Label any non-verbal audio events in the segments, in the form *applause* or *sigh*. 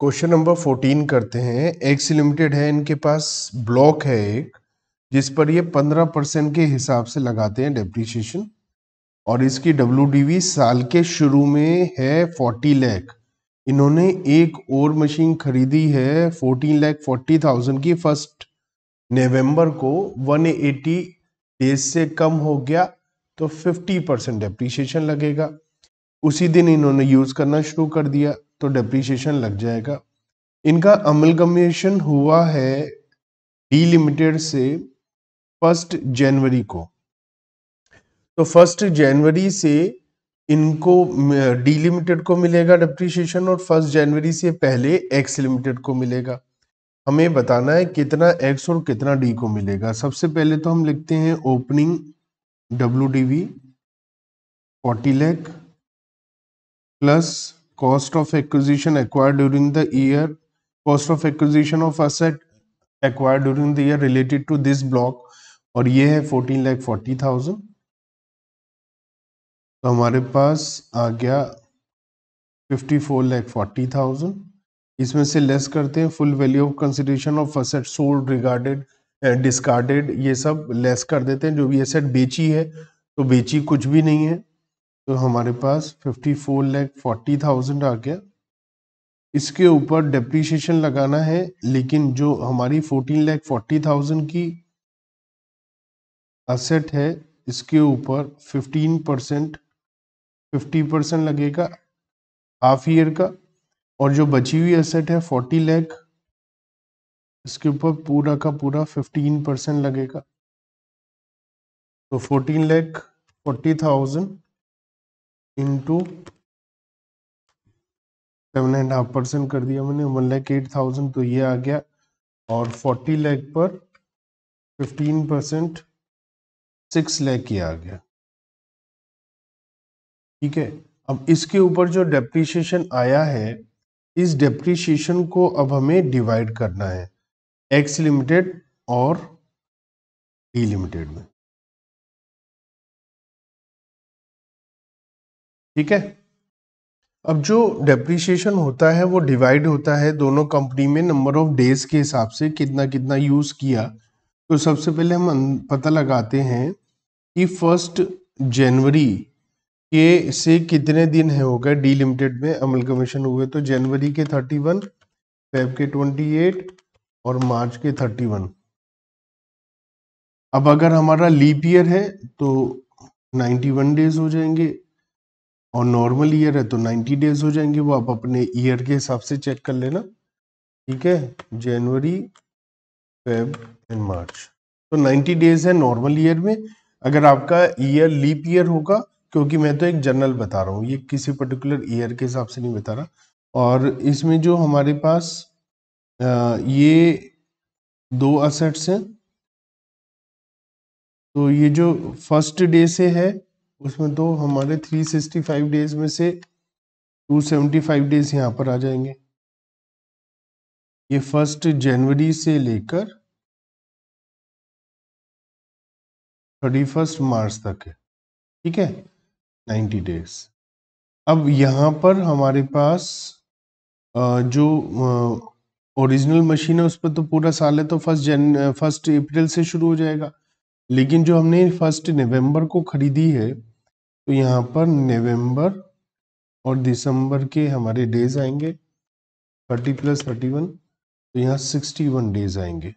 Question number fourteen करते हैं। X limited है, इनके पास ब्लॉक है एक, जिस पर ये पंद्रह परसेंट के हिसाब से लगाते हैं डेप्रीशिएशन और इसकी डब्ल्यू साल के शुरू में है फोर्टी लैख इन्होंने एक और मशीन खरीदी है फोर्टीन लैख फोर्टी थाउज़ेंड की फ़र्स्ट नवंबर को। वन एटी डेज़ से कम हो गया तो फिफ्टी परसेंट डेप्रीशिएशन लगेगा। उसी दिन इन्होंने यूज़ करना शुरू कर दिया। तो डेप्रीशिएशन लग जाएगा। इनका अमलगमेशन हुआ है डी लिमिटेड से फ़र्स्ट जनवरी को। तो फ़र्स्ट जनवरी से इनको डी लिमिटेड को मिलेगा डेप्रीशिएशन और फ़र्स्ट जनवरी से पहले एक्स लिमिटेड को मिलेगा। हमें बताना है कितना एक्स और कितना डी को मिलेगा। सबसे पहले तो हम लिखते हैं opening W D V forty lakh plus cost of acquisition acquired during the year, cost of acquisition of asset acquired during the year related to this block, और ये है फोर्टीन लैख फोर्टी थाउज़ेंड तो हमारे पास आ गया fifty four lakh forty thousand इसमें से लेस करते हैं full value of consideration of asset sold regarded discarded ये सब लेस कर देते हैं। जो भी एसेट बेची है तो बेची कुछ भी नहीं है। तो हमारे पास fifty four lakh forty thousand आ गया। इसके ऊपर डेप्रीशिएशन लगाना है, लेकिन जो हमारी फोर्टीन लैख फोर्टी थाउज़ेंड की असेट है, इसके ऊपर फिफ्टीन परसेंट फिफ्टी परसेंट लगेगा हाफ़ ईयर का, और जो बची हुई असेट है फोर्टी लैख इसके ऊपर पूरा का पूरा फिफ्टीन परसेंट लगेगा। तो fourteen lakh forty thousand into seven and half percent कर दिया मैंने वन लैख एट थाउज़ेंड तो ये आ गया और फोर्टी लैख पर फिफ्टीन परसेंट सिक्स लैख ये आ गया। ठीक है? अब इसके ऊपर जो डेप्रीशिएशन आया है, इस डेप्रीशिएशन को अब हमें डिवाइड करना है एक्स लिमिटेड और डी लिमिटेड में। ठीक है? अब जो डेप्रीशिएशन होता है, वो डिवाइड होता है दोनों कंपनी में नंबर ऑफ़ डेज़ के हिसाब से कितना कितना यूज़ किया। तो सबसे पहले हम पता लगाते हैं कि फ़र्स्ट जनवरी के से कितने दिन है हो गए डी लिमिटेड में, अमल कमीशन हुए। तो जनवरी के थर्टी वन फेब के ट्वेंटी एट और मार्च के थर्टी वन अब अगर हमारा लीप ईयर है तो नाइन्टी वन डेज़ हो जाएँगे। और नॉर्मल ईयर है तो 90 डेज़ हो जाएँगे वो आप अपने ईयर के हिसाब से चेक कर लेना। ठीक है? जनवरी फेब एंड मार्च तो 90 डेज़ है नॉर्मल ईयर में। अगर आपका ईयर लीप ईयर होगा क्योंकि मैं तो एक जनरल बता रहा हूँ ये किसी पर्टिकुलर ईयर के हिसाब से नहीं बता रहा। और इसमें जो हमारे पास आ, ये दो असेट्स हैं। तो ये जो फ़र्स्ट डे से है उसमें तो हमारे 365 डेज़ में से 275 डेज़ यहाँ पर आ जाएँगे। ये फ़र्स्ट जनवरी से लेकर थर्टी फ़र्स्ट मार्च तक है, ठीक है? 90 डेज़ अब यहाँ पर हमारे पास जो ओरिजिनल मशीन है, उस पर तो पूरा साल है तो फ़र्स्ट जन फ़र्स्ट अप्रैल से शुरू हो जाएगा। लेकिन जो हमने फ़र्स्ट नवंबर को खरीदी है तो यहाँ पर नवंबर और दिसंबर के हमारे डेज़ आएँगे। थर्टी प्लस थर्टी वन तो यहाँ सिक्सटी वन डेज़ आएँगे।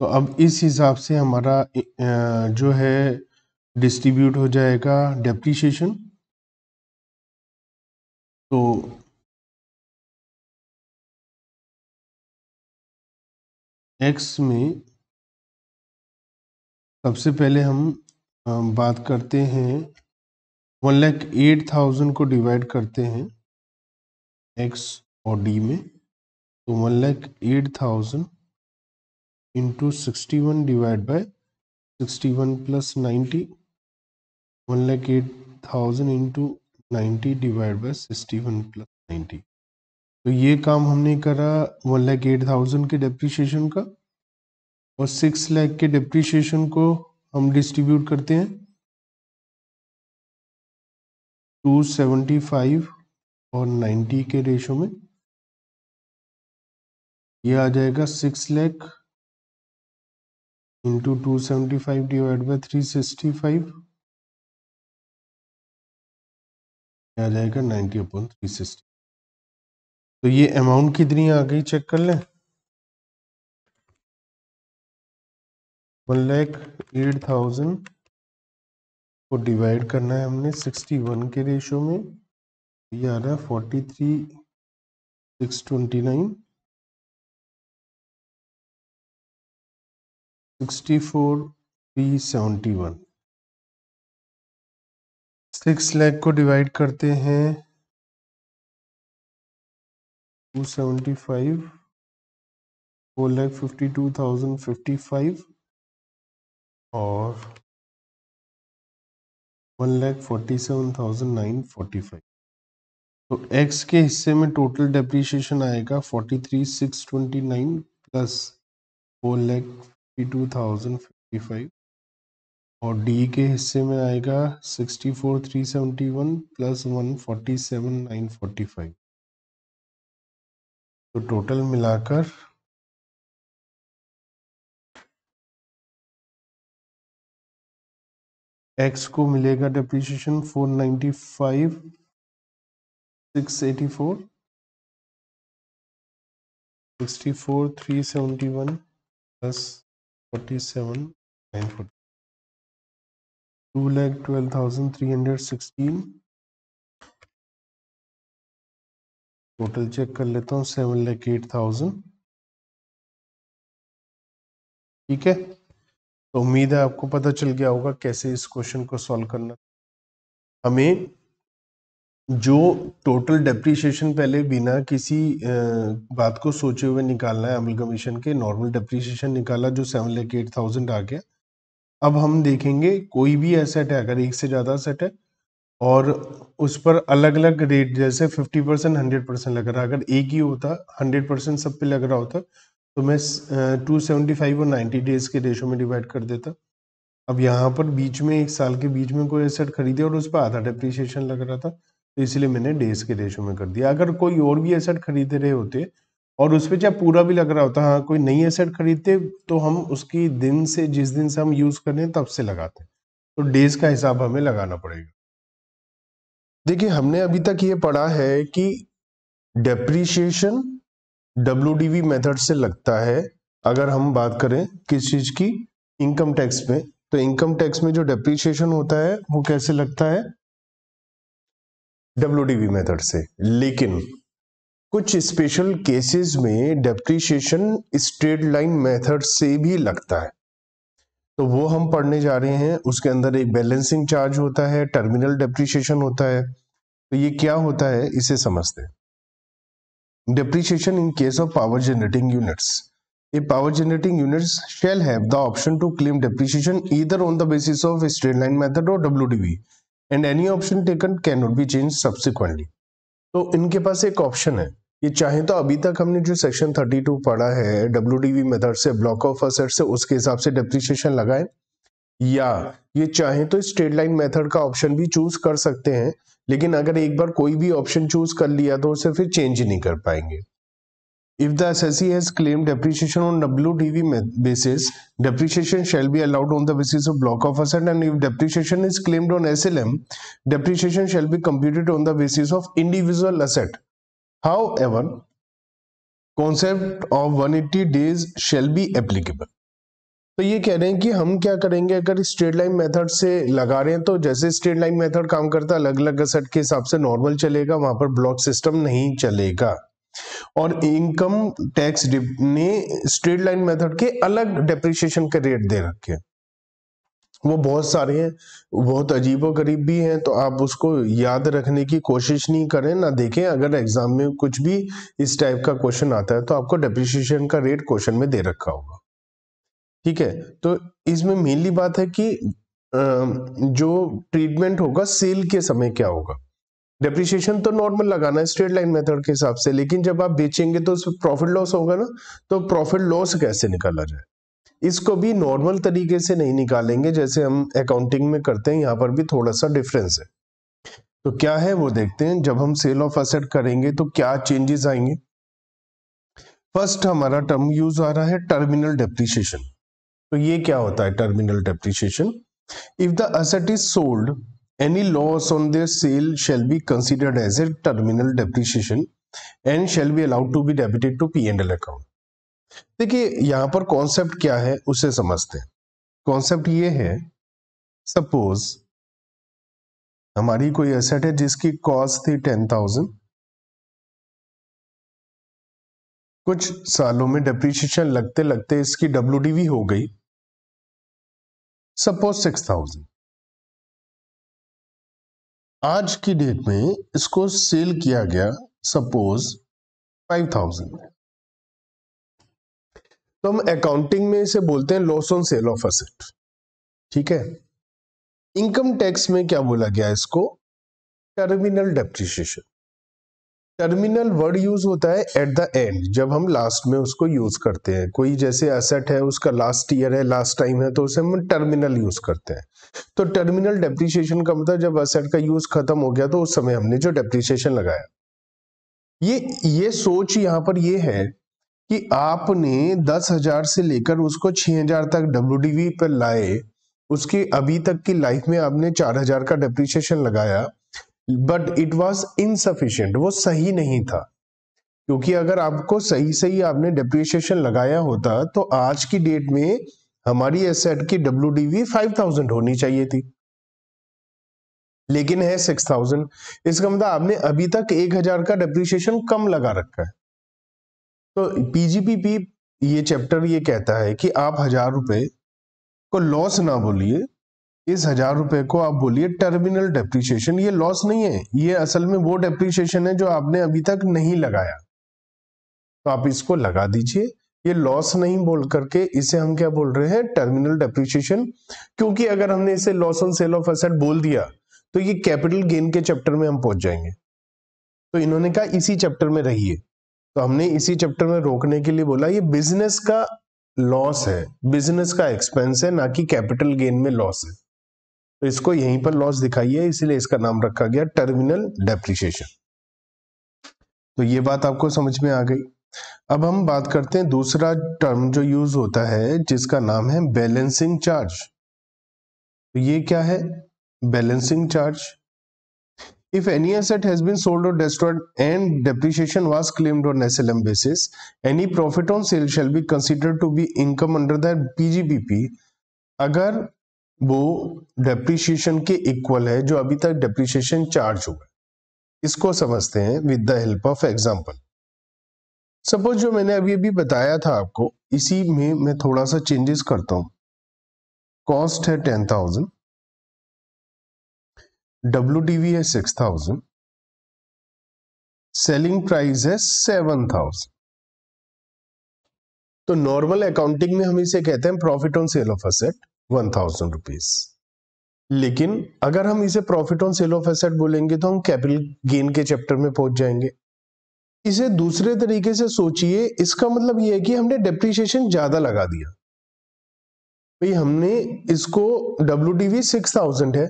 तो अब इस हिसाब से हमारा जो है डिस्ट्रीब्यूट हो जाएगा डेप्रीशिएशन तो एक्स में सबसे पहले हम बात करते हैं वन लैख एट थाउज़ेंड को डिवाइड करते हैं एक्स और डी में। तो one lakh eight thousand into sixty one divide by sixty one plus ninety one lakh eight thousand into ninety divide by sixty one plus ninety तो ये काम हमने करा वन लैख एट थाउज़ेंड के डेप्रीशिएशन का और सिक्स लैख के डिप्रिशिएशन को हम डिस्ट्रीब्यूट करते हैं। टू सेवेंटी फाइव और नाइन्टी के रेशो में। ये आ जाएगा six lakh into two seventy five divide by three sixty five आ जाएगा नाइन्टी अपॉन थ्री सिक्सटी तो ये अमाउंट कितनी आ गई? चेक कर लें। वन लैख एट थाउज़ेंड को डिवाइड करना है हमने सिक्सटी वन के रेशो में। ये आ रहा है forty three six twenty nine. Sixty four three seventy one. Six lakh को डिवाइड करते हैं। Two seventy five. Four lakh fifty two thousand fifty five. और one lakh forty seven thousand nine forty five तो X के हिस्से में total depreciation आएगा forty three six twenty nine plus four lakh fifty two thousand fifty five और D के हिस्से में आएगा sixty four three seventy one plus one forty seven nine forty five तो टोटल मिलाकर एक्स को मिलेगा depreciation four ninety five six eighty four sixty four three seventy one plus forty seven nine forty two lakh twelve thousand three hundred sixteen total check कर लेता हूँ seven lakh eight thousand ठीक है? तो उम्मीद है आपको पता चल गया होगा कैसे इस क्वेश्चन को सॉल्व करना। हमें जो टोटल डेप्रीशिएशन पहले बिना किसी बात को सोचे हुए निकालना है अमलगमिशन के नॉर्मल डेप्रीशिएशन निकाला जो सेवन लेक एट थाउज़ेंड आ गया। अब हम देखेंगे कोई भी एसेट है, अगर एक से ज़्यादा सेट है और उस पर अलग अलग रेट जैसे फिफ्टी परसेंट हंड्रेड परसेंट लग रहा है। अगर एक ही होता हंड्रेड परसेंट सब पे लग रहा होता तो मैं टू सेवेंटी फाइव और नाइन्टी डेज़ के रेशो में डिवाइड कर देता। अब यहाँ पर बीच में, एक साल के बीच में कोई एसेट खरीदे और उस पर आधा डिप्रिसिएशन लग रहा था तो इसलिए मैंने डेज़ के रेशो में कर दिया। अगर कोई और भी एसेट खरीदे रहे होते और उस पर चाहे पूरा भी लग रहा होता हाँ कोई नई एसेट खरीदते तो हम उसकी दिन से, जिस दिन से हम यूज़ करें तब से लगाते। तो डेज़ का हिसाब हमें लगाना पड़ेगा। देखिए, हमने अभी तक ये पढ़ा है कि डेप्रीशिएशन डब्ल्यूडीवी मेथड से लगता है, अगर हम बात करें किस चीज़ की इनकम टैक्स में तो इनकम टैक्स में जो डेप्रीशिएशन होता है, वो कैसे लगता है? डब्ल्यूडीवी मेथड से। लेकिन, कुछ स्पेशल केसेस में डेप्रीशिएशन स्ट्रेट लाइन मेथड से भी लगता है। तो वो हम पढ़ने जा रहे हैं, उसके अंदर एक बैलेंसिंग चार्ज होता है टर्मिनल डेप्रीशिएशन होता है। तो ये क्या होता है, इसे समझते हैं। Depreciation in case of power generating units. A power generating units shall have the option to claim depreciation either on the basis of a straight line method or WDV and any option taken cannot be changed subsequently. तो इनके पास एक option है ये चाहे तो अभी तक हमने जो सेक्शन 32 पढ़ा है डब्ल्यू मेथड से ब्लॉक ऑफ़ असेट से उसके हिसाब से डेप्रिसिएशन लगाए या ये चाहे तो स्ट्रेट लाइन मेथड का ऑप्शन भी चूज़ कर सकते हैं लेकिन अगर एक बार कोई भी ऑप्शन चूज़ कर लिया तो उसे फिर चेंज ही नहीं कर पाएँगे। If the assessee has claimed depreciation on WDV basis depreciation shall be allowed on the basis of block of asset and if depreciation is claimed on M depreciation shall be computed on the basis of individual asset however concept of 180 days shall be applicable तो ये कह रहे हैं कि हम क्या करेंगे? अगर स्ट्रेट लाइन मेथड से लगा रहे हैं तो जैसे स्ट्रेट लाइन मेथड काम करता है अलग अलग असेट के हिसाब से नॉर्मल चलेगा, वहाँ पर ब्लॉक सिस्टम नहीं चलेगा। और इनकम टैक्स ने स्ट्रेट लाइन मेथड के अलग डेप्रिसिएशन के रेट दे रखे वो बहुत सारे हैं, बहुत अजीब गरीब भी हैं तो आप उसको याद रखने की कोशिश नहीं करें, ना देखें। अगर एग्ज़ाम में कुछ भी इस टाइप का क्वेश्चन आता है तो आपको डेप्रिसिएशन का रेट क्वेश्चन में दे रखा होगा। ठीक है? तो इसमें मेनली बात है कि जो ट्रीटमेंट होगा सेल के समय क्या होगा? डेप्रिसिएशन तो नॉर्मल लगाना है स्ट्रेट लाइन मेथड के हिसाब से, लेकिन जब आप बेचेंगे तो उसमें प्रॉफिट लॉस होगा ना तो प्रॉफिट लॉस कैसे निकाला जाए? इसको भी नॉर्मल तरीके से नहीं निकालेंगे, जैसे हम अकाउंटिंग में करते हैं, यहाँ पर भी थोड़ा सा डिफरेंस है। तो क्या है वो देखते हैं, जब हम सेल ऑफ़ असेट करेंगे तो क्या चेंजेस आएँगे? फ़र्स्ट हमारा टर्म यूज़ आ रहा है टर्मिनल डेप्रिसिएशन तो ये क्या होता है terminal depreciation if the asset is sold any loss on their sale shall be considered as a terminal depreciation and shall be allowed to be debited to P and L account देखिए, यहाँ पर concept क्या है, उसे समझते हैं। Concept ये है सपोज़ हमारी कोई एसेट है जिसकी कॉस्ट थी टेन थाउज़ेंड कुछ सालों में डेप्रिसिएशन लगते लगते इसकी डब्ल्यू हो गई। सपोज़ सिक्स थाउज़ेंड आज की डेट में इसको सेल किया गया सपोज़ फाइव थाउज़ेंड तो हम अकाउंटिंग में इसे बोलते हैं loss on sale of asset ठीक है? इनकम टैक्स में क्या बोला गया इसको? Terminal depreciation terminal word use होता है एट द एंड जब हम लास्ट में उसको यूज़ करते हैं। कोई जैसे असेट है, उसका लास्ट ईयर है लास्ट टाइम है तो उसे हम टर्मिनल यूज़ करते हैं। तो टर्मिनल डेप्रिशिएशन का मतलब जब असेट का यूज़ खत्म हो गया तो उस समय हमने जो डेप्रिशिएशन लगाया। ये ये सोच यहाँ पर ये है कि आपने दस हज़ार से लेकर उसको छह हज़ार तक डब्ल्यू पर लाए, उसकी अभी तक की लाइफ में आपने चार हज़ार का डेप्रिसिएशन लगाया बट इट वॉज़ इनसफिशियंट वो सही नहीं था। क्योंकि अगर आपको सही सही आपने डेप्रिसिएशन लगाया होता तो आज की डेट में हमारी एसेट की W D V five thousand होनी चाहिए थी। लेकिन है सिक्स थाउज़ेंड इसका मतलब आपने अभी तक एक हज़ार का डेप्रिसिएशन कम लगा रखा है। तो पीजीपीपी ये चैप्टर ये कहता है कि आप हज़ार रुपए को लॉस ना बोलिए। इस हज़ार रुपए को आप बोलिए टर्मिनल डेप्रिसिएशन ये लॉस नहीं है, ये असल में वो डेप्रिसिएशन है जो आपने अभी तक नहीं लगाया। तो आप इसको लगा दीजिए, ये लॉस नहीं बोल करके इसे हम क्या बोल रहे हैं टर्मिनल डेप्रिसिएशन क्योंकि अगर हमने इसे loss on sale of asset बोल दिया तो ये कैपिटल गेन के चैप्टर में हम पहुँच जाएँगे। तो इन्होंने कहा इसी चैप्टर में रहिए। तो हमने इसी चैप्टर में रोकने के लिए बोला, ये बिज़नेस का लॉस है बिज़नेस का एक्सपेंस है, ना कि कैपिटल गेन में लॉस है। तो इसको यहीं पर लॉस दिखाई है इसीलिए इसका नाम रखा गया टर्मिनल डेप्रीशिएशन तो ये बात आपको समझ में आ गई। अब हम बात करते हैं दूसरा टर्म जो यूज़ होता है, जिसका नाम है बैलेंसिंग चार्ज तो ये क्या है? Balancing charge if any asset has been sold और destroyed and depreciation was claimed on S basis any profit on sale shall be considered to be income under PGBP अगर वो डेप्रिशिएशन के equal है, जो अभी तक डेप्रिशिएशन चार्ज हुआ इसको समझते हैं with the help of example suppose जो मैंने अभी अभी बताया था आपको, इसी में मैं थोड़ा सा चेंजेस करता हूँ। कॉस्ट है ten thousand W D V है सिक्स थाउज़ेंड सेलिंग प्राइस है सेवन थाउज़ेंड तो नॉर्मल अकाउंटिंग में हम इसे कहते हैं profit on sale of asset one thousand rupees लेकिन अगर हम इसे profit on sale of asset बोलेंगे तो हम कैपिटल गेन के चैप्टर में पहुँच जाएँगे। इसे दूसरे तरीके से सोचिए, इसका मतलब यह है कि हमने डेप्रिसिएशन ज़्यादा लगा दिया। भाई, हमने इसको W D V six thousand है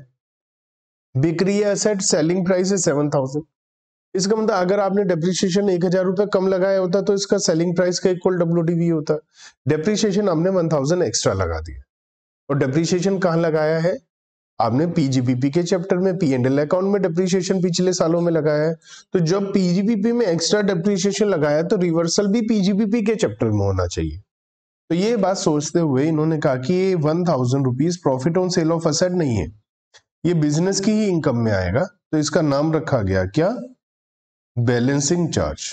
बिक्री एसेट सेलिंग प्राइस है सेवन थाउज़ेंड इसका मतलब अगर आपने डेप्रिसिएशन एक हज़ार रुपए कम लगाया होता तो इसका सेलिंग प्राइस का इक्वल डब्ल्यू होता। डेप्रिसिएशन हमने वन थाउज़ेंड एक्स्ट्रा लगा दिया। और डेप्रिसिएशन कहाँ लगाया है? आपने पीजीपीपी के चैप्टर में पी एंड एल अकाउंट में डेप्रिसिएशन पिछले सालों में लगाया है। तो जब पीजीपीपी में एक्स्ट्रा डेप्रिसिएशन लगाया तो रिवर्सल भी पीजीपीपी के चैप्टर में होना चाहिए। तो ये बात सोचते हुए इन्होंने कहा कि ये one thousand rupees profit on sale of asset नहीं है। ये बिज़नेस की ही इनकम में आएगा। तो इसका नाम रखा गया क्या? बैलेंसिंग चार्ज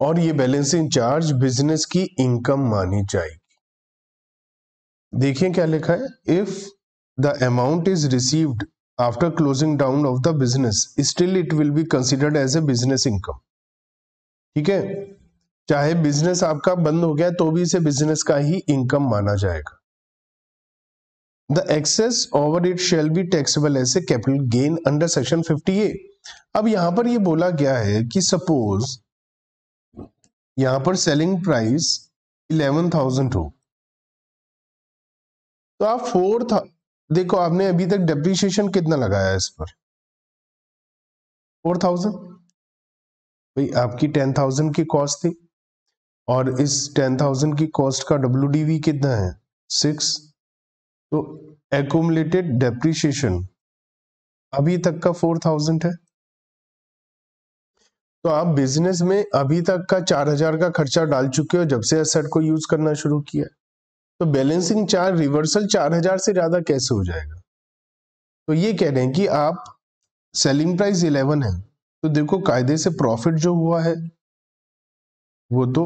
और ये बैलेंसिंग चार्ज बिज़नेस की इनकम मानी जाएगी। देखिए क्या लिखा है? If the amount is received after closing down of the business still it will be considered as a business income ठीक है? चाहे बिज़नेस आपका बंद हो गया तो भी इसे बिज़नेस का ही इनकम माना जाएगा। The excess over it shall be taxable as a capital gain under section 50 अब यहाँ पर यह बोला गया है कि सपोज़ यहाँ पर सेलिंग प्राइस इलेवन थाउज़ेंड हो। तो आप फोर था। देखो, आपने अभी तक डेप्रीशिएशन कितना लगाया है इस पर? फोर थाउज़ेंड भाई, आपकी टेन थाउज़ेंड की कॉस्ट थी। और इस टेन थाउज़ेंड की कॉस्ट का डब्ल्यू कितना है? सिक्स तो एकुमुलेटेड डेप्रिशिएशन अभी तक का फोर थाउज़ेंड है। तो आप बिज़नेस में अभी तक का चार हज़ार का खर्चा डाल चुके हो जब से एसेट को यूज़ करना शुरू किया। तो बैलेंसिंग चार्ज रिवर्सल चार हज़ार से ज़्यादा कैसे हो जाएगा? तो ये कह रहे हैं कि आप सेलिंग प्राइस इलेवन है तो देखो कायदे से प्रॉफिट जो हुआ है, वो तो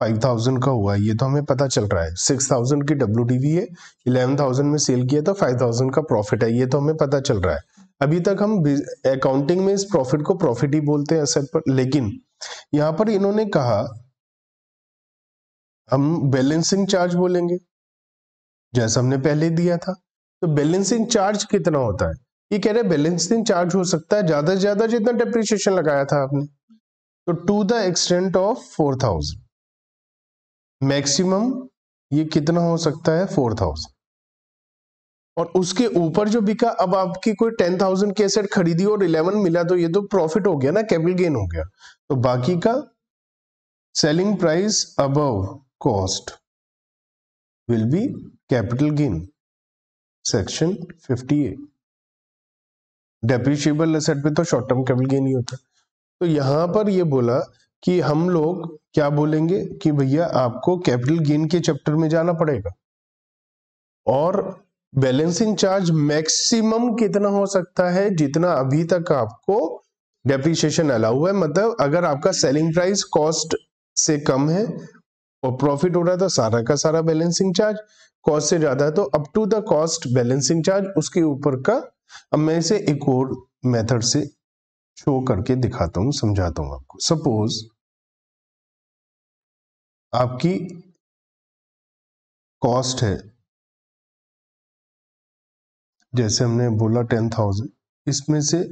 फाइव थाउज़ेंड का हुआ है, ये तो हमें पता चल रहा है। सिक्स थाउज़ेंड की डब्ल्यू है इलेवन थाउज़ेंड में सेल किया तो फाइव थाउज़ेंड का प्रॉफिट है, ये तो हमें पता चल रहा है। अभी तक हम अकाउंटिंग में इस प्रॉफिट को प्रॉफिट ही बोलते हैं असर पर, लेकिन यहाँ पर इन्होंने कहा हम बैलेंसिंग चार्ज बोलेंगे। जैसा हमने पहले दिया था। तो बैलेंसिंग चार्ज कितना होता है? ये कह रहे बैलेंसिंग चार्ज हो सकता है, ज़्यादा से ज़्यादा जितना डेप्रिसिएशन लगाया था आपने। तो to the extent of four thousand maximum ये कितना हो सकता है? फोर थाउज़ेंड और उसके ऊपर जो बिका, अब आपकी कोई टेन थाउज़ेंड की एसेट खरीदी और इलेवन मिला तो ये तो प्रॉफिट हो गया ना कैपिटल गेन हो गया। तो बाकी का selling price above cost will be capital gain section 58 depreciable asset पे तो शॉर्ट टर्म कैपिटल गेन ही होता तो यहाँ पर ये बोला कि हम लोग क्या बोलेंगे कि भैया आपको कैपिटल गेन के चैप्टर में जाना पड़ेगा। और बैलेंसिंग चार्ज मैक्सिमम कितना हो सकता है जितना अभी तक आपको डेप्रिशिएशन अलाउ है। मतलब अगर आपका सेलिंग प्राइस कॉस्ट से कम है और प्रॉफिट हो रहा तो सारा का सारा बैलेंसिंग चार्ज कॉस्ट से ज़्यादा है तो up to the cost balancing charge उसके ऊपर का अब मैं इसे एक और मेथड से शो करके दिखाता हूँ, समझाता हूँ आपको। सपोज़ आपकी कॉस्ट है, जैसे हमने बोला टेन थाउज़ेंड इसमें से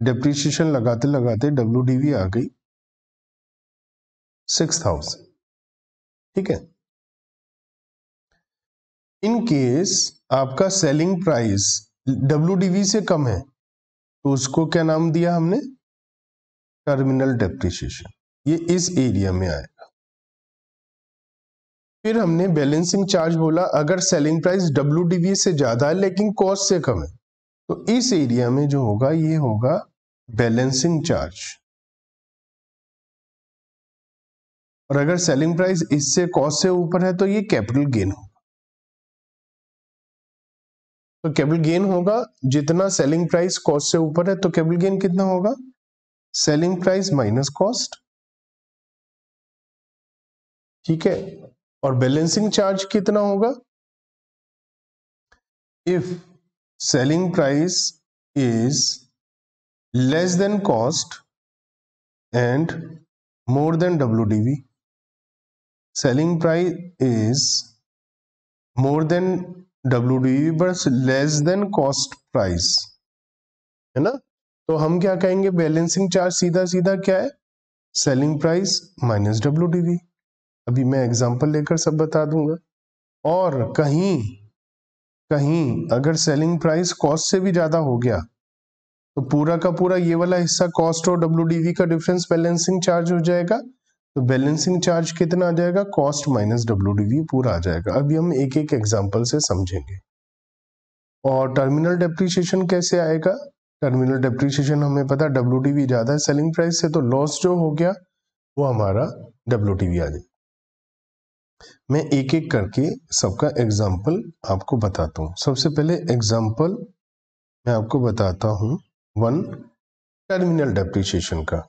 डेप्रीशिएशन लगाते लगाते डब्ल्यू आ गई सिक्स थाउज़ेंड ठीक है? इन केस आपका सेलिंग प्राइस डब्ल्यू से कम है तो उसको क्या नाम दिया हमने? टर्मिनल डेप्रिशिएशन ये इस एरिया में आएगा। फिर हमने बैलेंसिंग चार्ज बोला, अगर सेलिंग प्राइस डब्ल्यू से ज़्यादा है, लेकिन कॉस्ट से कम है तो इस एरिया में जो होगा, ये होगा बैलेंसिंग चार्ज और अगर सेलिंग प्राइस इससे कॉस्ट से ऊपर है तो ये कैपिटल गेन होगा। तो कैपिटल गेन होगा, जितना सेलिंग प्राइस कॉस्ट से ऊपर है तो कैपिटल गेन कितना होगा? सेलिंग प्राइस माइनस कॉस्ट ठीक है? और बैलेंसिंग चार्ज कितना होगा? If selling price is less than cost and more than W price is more than W D but less than cost price है ना? तो हम क्या कहेंगे? बैलेंसिंग चार्ज सीधा सीधा क्या है? सेलिंग प्राइस माइनस डब्ल्यू अभी मैं एग्जांपल लेकर सब बता दूँगा। और कहीं कहीं अगर सेलिंग प्राइस कॉस्ट से भी ज़्यादा हो गया तो पूरा का पूरा ये वाला हिस्सा कॉस्ट और डब्ल्यू का डिफरेंस बैलेंसिंग चार्ज हो जाएगा। तो बैलेंसिंग चार्ज कितना आ जाएगा? कॉस्ट माइनस डब्ल्यू पूरा आ जाएगा। अभी हम एक एक एग्ज़ाम्पल से समझेंगे। और टर्मिनल डेप्रीशिएशन कैसे आएगा? टर्मिनल डेप्रीशिएशन हमें पता डब्ल्यू ज़्यादा है सेलिंग प्राइस से तो लॉस जो हो गया, वो हमारा डब्ल्यू आ जाएगा मैं एक एक करके सबका एग्ज़ाम्पल आपको बताता हूँ। सबसे पहले एग्ज़ाम्पल मैं आपको बताता हूँ। वन टर्मिनल डेप्रिसिएशन का।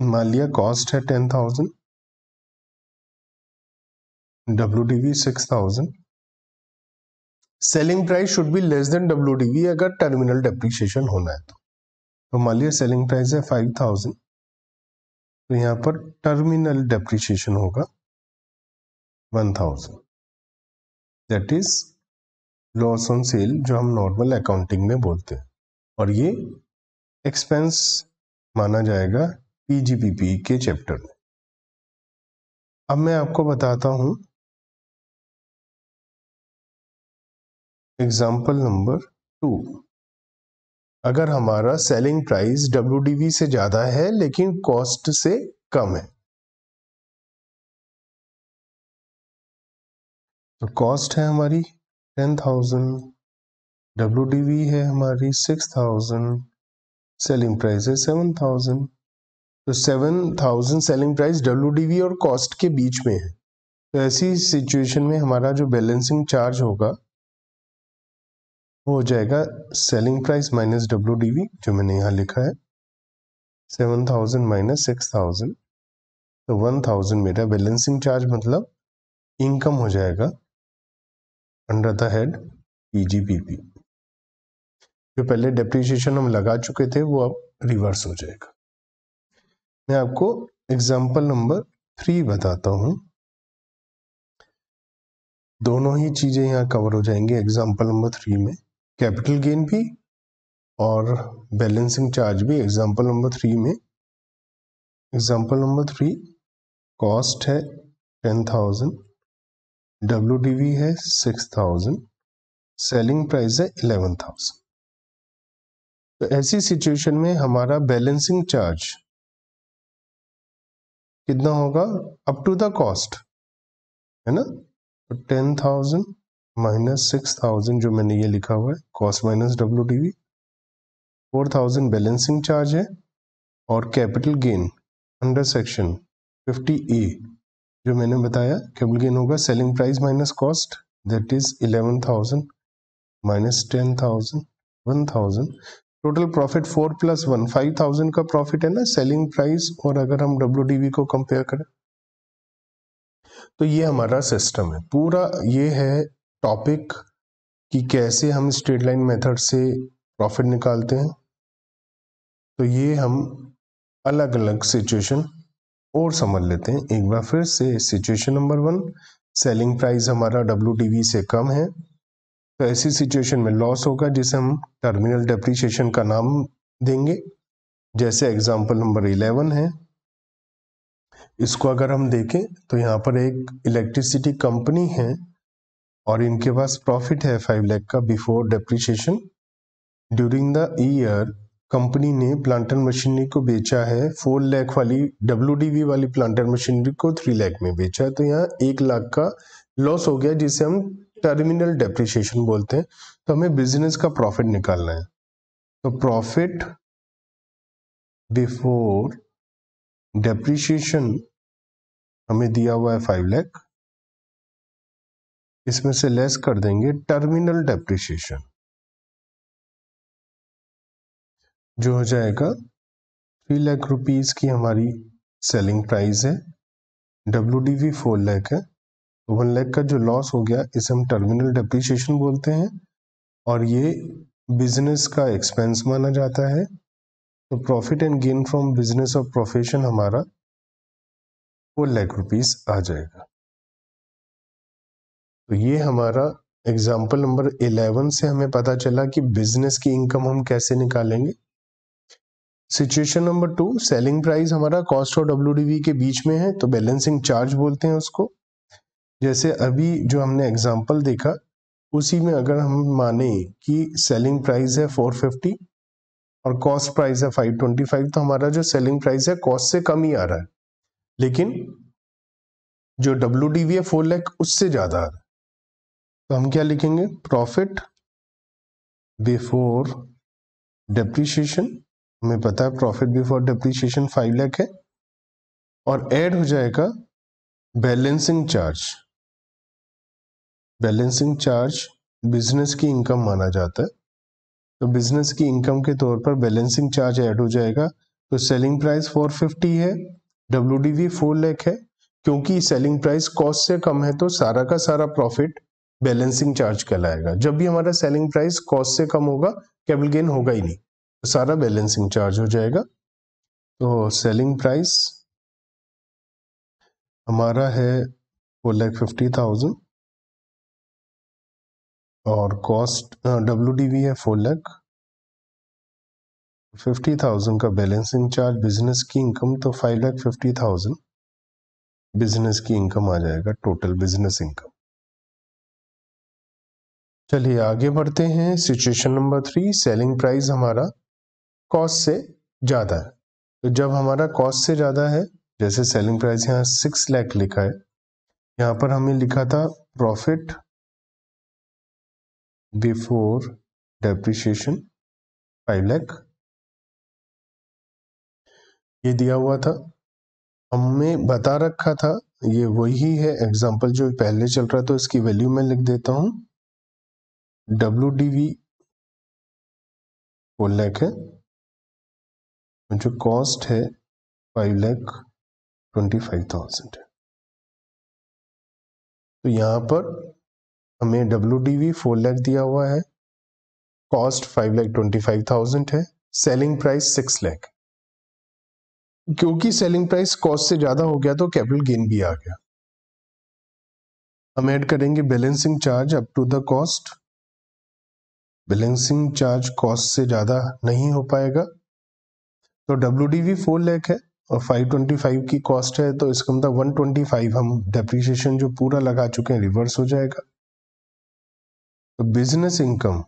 मान लिया कॉस्ट है ten thousand W six thousand selling price should be less than W अगर टर्मिनल डेप्रिसिएशन होना है तो, तो मान लिया सेलिंग प्राइस है फाइव थाउज़ेंड तो यहाँ पर टर्मिनल डेप्रिसिएशन होगा one thousand that is loss on sale जो हम नॉर्मल अकाउंटिंग में बोलते हैं। और ये एक्सपेंस माना जाएगा पीजीपीपी के चैप्टर में। अब मैं आपको बताता हूँ एग्ज़ाम्पल नंबर टू अगर हमारा सेलिंग प्राइस डब्ल्यू से ज़्यादा है, लेकिन कॉस्ट से कम है तो कॉस्ट है हमारी टेन थाउज़ेंड डब्ल्यू है हमारी सिक्स थाउज़ेंड सेलिंग प्राइस है सेवन थाउज़ेंड तो seven thousand selling price W और कॉस्ट के बीच में है। तो ऐसी सिचुएशन में हमारा जो बैलेंसिंग चार्ज होगा, वो हो जाएगा सेलिंग प्राइस माइनस डब्ल्यू जो मैंने यहाँ लिखा है। Seven thousand minus six thousand तो वन थाउज़ेंड मेरा बैलेंसिंग चार्ज मतलब इनकम हो जाएगा अंडर द हेड पीजीपीपी जो पहले डेप्रिसिएशन हम लगा चुके थे, वो अब रिवर्स हो जाएगा। मैं आपको एग्ज़ाम्पल नंबर थ्री बताता हूँ। दोनों ही चीज़ें यहाँ कवर हो जाएँगे एग्ज़ाम्पल नंबर थ्री में। कैपिटल गेन भी और बैलेंसिंग चार्ज भी एग्ज़ाम्पल नंबर थ्री में। एग्ज़ाम्पल नंबर थ्री कॉस्ट है ten thousand W D V है सिक्स थाउज़ेंड सेलिंग प्राइस है इलेवन थाउज़ेंड तो ऐसी सिचुएशन में हमारा बैलेंसिंग चार्ज कितना होगा? अप टू द कॉस्ट है ना? तो ten thousand minus six thousand जो मैंने ये लिखा हुआ है cost minus W D V four thousand balancing charge है, और capital gain under section fifty A जो मैंने बताया कैपिटल गेन होगा selling price minus cost that is eleven thousand minus ten thousand one thousand total profit four plus one five thousand का profit है ना selling price और अगर हम डब्ल्यू को कंपेयर करें तो ये हमारा सिस्टम है। पूरा ये है टॉपिक कि कैसे हम स्ट्रेट लाइन मेथड से प्रॉफिट निकालते हैं। तो ये हम अलग अलग सिचुएशन और समझ लेते हैं। एक बार फिर से situation number one selling price हमारा डब्ल्यू से कम है। तो ऐसी सिचुएशन में लॉस होगा, जिसे हम टर्मिनल डेप्रीशिएशन का नाम देंगे। जैसे एग्जांपल नंबर इलेवन है। इसको अगर हम देखें तो यहाँ पर एक इलेक्ट्रिसिटी कंपनी है और इनके पास प्रॉफिट है फाइव लैख का before depreciation during the year company ने प्लांटर मशीनरी को बेचा है फोर लैख वाली डब्ल्यू वाली प्लांटर मशीनरी को थ्री लैख में बेचा है। तो यहाँ एक लाख का लॉस हो गया, जिसे हम टर्मिनल डेप्रिसिएशन बोलते हैं तो हमें बिज़नेस का प्रॉफिट निकालना है। तो प्रॉफिट बिफोर डेप्रिसिएशन हमें दिया हुआ है फाइव लैख इसमें से लेस कर देंगे टर्मिनल डेप्रिसिएशन जो हो जाएगा थ्री लाख रुपीस की हमारी सेलिंग प्राइस है W D V four lakh है। वन लैख का जो लॉस हो गया, इसे हम टर्मिनल डेप्रिसिएशन बोलते हैं। और ये बिज़नेस का एक्सपेंस माना जाता है। तो profit and gain from business और प्रोफेशन हमारा फोर लाख रुपीस आ जाएगा। तो ये हमारा एग्ज़ाम्पल नंबर 11 से हमें पता चला कि बिज़नेस की इनकम हम कैसे निकालेंगे। Situation number two selling price हमारा कॉस्ट और डब्ल्यू के बीच में है तो बैलेंसिंग चार्ज बोलते हैं उसको। जैसे अभी जो हमने एग्ज़ाम्पल देखा, उसी में अगर हम माने कि सेलिंग प्राइस है 450 और कॉस्ट प्राइस है 525 तो हमारा जो सेलिंग प्राइस है कॉस्ट से कम ही आ रहा है। लेकिन जो डब्ल्यू डी वी है फोर लैख उससे ज़्यादा आ रहा है। तो हम क्या लिखेंगे? प्रॉफिट बिफोर डेप्रीशिएशन हमें पता है profit before depreciation five lakh है और ऐड हो जाएगा balancing charge balancing charge business की इनकम माना जाता है। तो बिज़नेस की इनकम के तौर पर बैलेंसिंग चार्ज ऐड हो जाएगा। तो सेलिंग प्राइस 450 है W D V four lakh है। क्योंकि सेलिंग प्राइस कॉस्ट से कम है तो सारा का सारा प्रॉफिट बैलेंसिंग चार्ज कहलाएगा। जब भी हमारा सेलिंग प्राइस कॉस्ट से कम होगा कैपिटल गेन होगा ही नहीं तो सारा बैलेंसिंग चार्ज हो जाएगा। तो सेलिंग प्राइस हमारा है फोर लैख फिफ्टी थाउज़ेंड और कॉस्ट डब्ल्यू डी वी है फोर लैख फिफ्टी थाउज़ेंड का बैलेंसिंग चार्ज बिज़नेस की इनकम तो five lakh fifty thousand business की इनकम आ जाएगा टोटल बिज़नेस इनकम चलिए आगे बढ़ते हैं। Situation number three selling price हमारा कॉस्ट से ज़्यादा है। तो जब हमारा कॉस्ट से ज़्यादा है, जैसे सेलिंग प्राइस यहाँ सिक्स लैख लिखा है, यहाँ पर हमें लिखा था profit before depreciation five lakh ये दिया हुआ था। हमें बता रखा था, ये वही है। एग्जांपल जो पहले चल रहा था इसकी वैल्यू मैं लिख देता हूँ। W D V four lakh है। जो कॉस्ट है five lakh twenty five thousand है। तो यहाँ पर हमें W D V four lakh दिया हुआ है। Cost five lakh twenty five thousand है। सेलिंग प्राइस सिक्स लैख क्योंकि सेलिंग प्राइस कॉस्ट से ज़्यादा हो गया तो कैपिटल गेन भी आ गया। हम ऐड करेंगे balancing charge up to the cost balancing charge cost से ज़्यादा नहीं हो पाएगा। तो W D V four lakh है और 525 की कॉस्ट है तो इसका मतलब 125 हम डेप्रीशिएशन जो पूरा लगा चुके हैं रिवर्स हो जाएगा। तो बिज़नेस इनकम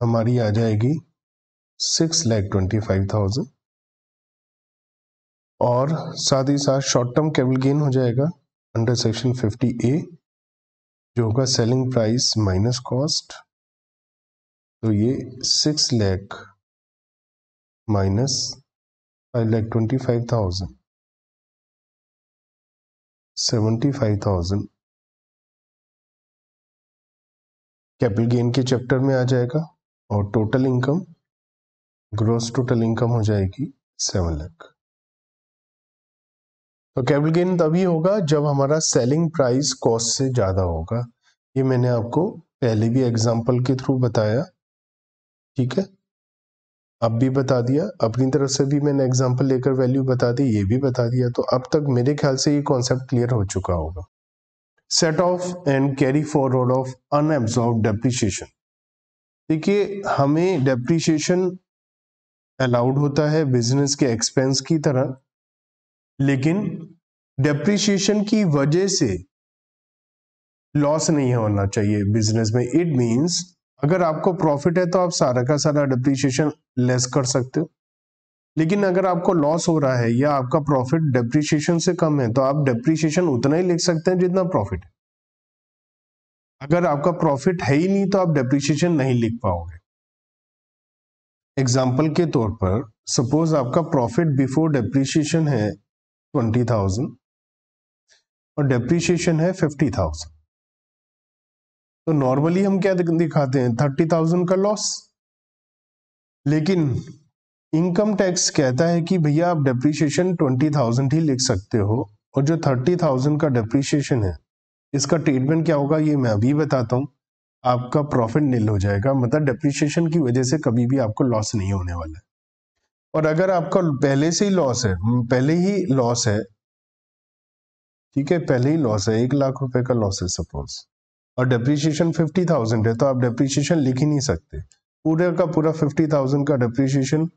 हमारी आ जाएगी six lakh twenty five thousand और साथ ही साथ शॉर्ट टर्म कैपिटल गेन हो जाएगा अंडर सेक्शन 50 ए जो होगा सेलिंग प्राइस माइनस कॉस्ट तो ये six lakh minus five lakh twenty five thousand seventy five thousand capital gain के चैप्टर में आ जाएगा? और total income gross total income हो जाएगी सेवन लाख तो कैपिटल गेन तभी होगा जब हमारा सेलिंग प्राइस कॉस्ट से ज़्यादा होगा? ये मैंने आपको पहले भी एग्जांपल के थ्रू बताया। ठीक है? अब भी बता दिया। अपनी तरफ़ से भी मैंने एग्जांपल लेकर वैल्यू बता दी, ये भी बता दिया। तो अब तक मेरे ख्याल से ये कॉन्सेप्ट क्लियर हो चुका होगा। Set off and carry forward of unabsorbed depreciation देखिए, हमें डेप्रिशिएशन अलाउड होता है बिज़नेस के एक्सपेंस की तरह, लेकिन डेप्रिशिएशन की वजह से लॉस नहीं होना चाहिए बिज़नेस में. इट मींस अगर आपको प्रॉफिट है तो आप सारा का सारा डिप्रिशिएशन लेस कर सकते हो। लेकिन अगर आपको लॉस हो रहा है या आपका प्रॉफिट डिप्रिशिएशन से कम है तो आप डिप्रिशिएशन उतना ही लिख सकते हैं जितना प्रॉफिट है। अगर आपका प्रॉफिट है ही नहीं तो आप डिप्रिशिएशन नहीं लिख पाओगे। एग्ज़ाम्पल के तौर पर सपोज़ आपका प्रॉफिट बिफोर डिप्रिशिएशन है ट्वेंटी थाउज़ेंड और डिप्रिशिएशन है फिफ्टी थाउज़ेंड तो नॉर्मली हम क्या दिखाते हैं? थर्टी थाउज़ेंड का लॉस लेकिन इनकम टैक्स कहता है कि भैया आप डेप्रीशिएशन ट्वेंटी थाउज़ेंड ही लिख सकते हो और जो थर्टी थाउज़ेंड का डेप्रीशिएशन है, इसका ट्रीटमेंट क्या होगा ये मैं अभी बताता हूँ। आपका प्रॉफिट नील हो जाएगा मतलब डेप्रीशिएशन की वजह से कभी भी आपको लॉस नहीं होने वाला है। और अगर आपका पहले से ही लॉस है पहले ही लॉस है, ठीक है, पहले ही लॉस है, एक लाख रुपए का लॉस है सपोज़ और डेप्रीशिएशन फिफ्टी थाउज़ेंड है तो आप डेप्रीशिएशन लिख ही नहीं सकते। पूरे का पूरा फिफ्टी थाउज़ेंड का डेप्रीशिएशन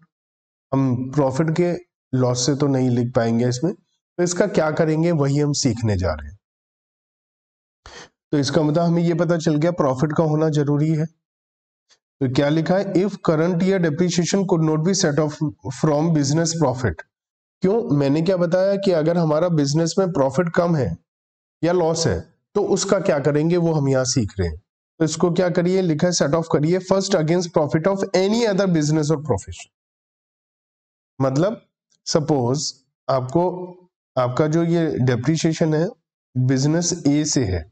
हम प्रॉफिट के लॉस से तो नहीं लिख पाएँगे इसमें। तो इसका क्या करेंगे? वही हम सीखने जा रहे हैं। तो इसका मतलब हमें ये पता चल गया प्रॉफिट का होना ज़रूरी है। तो क्या लिखा है? If current year depreciation could not be set off from business profit क्यों? मैंने क्या बताया कि अगर हमारा बिज़नेस में प्रॉफिट कम है या लॉस है तो उसका क्या करेंगे? वो हम यहाँ सीख रहे हैं। तो इसको क्या करिए? लिखा है सेट ऑफ़ करिए। First against profit of any other business और प्रोफेशन मतलब सपोज़ आपको, आपका जो ये डेप्रीशिएशन है बिज़नेस ए से है।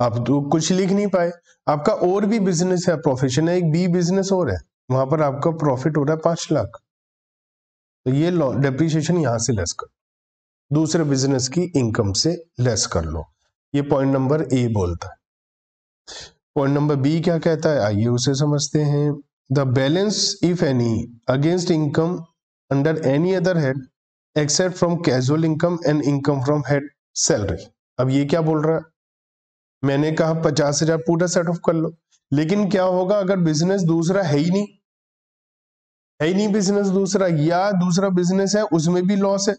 आप तो कुछ लिख नहीं पाए। आपका और भी बिज़नेस है प्रोफेशन है, एक बी बिज़नेस और है। वहाँ पर आपका प्रॉफिट हो रहा है पाँच लाख। तो ये डेप्रीशिएशन यहाँ से लेस कर। दूसरे बिज़नेस की इनकम से लेस कर लो। ये पॉइंट नंबर ए बोलता है। पॉइंट नंबर बी क्या कहता है? आइए उसे समझते हैं। The balance if any against income under any other head except from casual income and income from head salary अब ये क्या बोल रहा है? मैंने कहा पचास हज़ार पूरा सेट ऑफ़ कर लो। लेकिन क्या होगा अगर बिज़नेस दूसरा है ही नहीं? है ही नहीं बिज़नेस दूसरा, या दूसरा बिज़नेस है, उसमें भी लॉस है।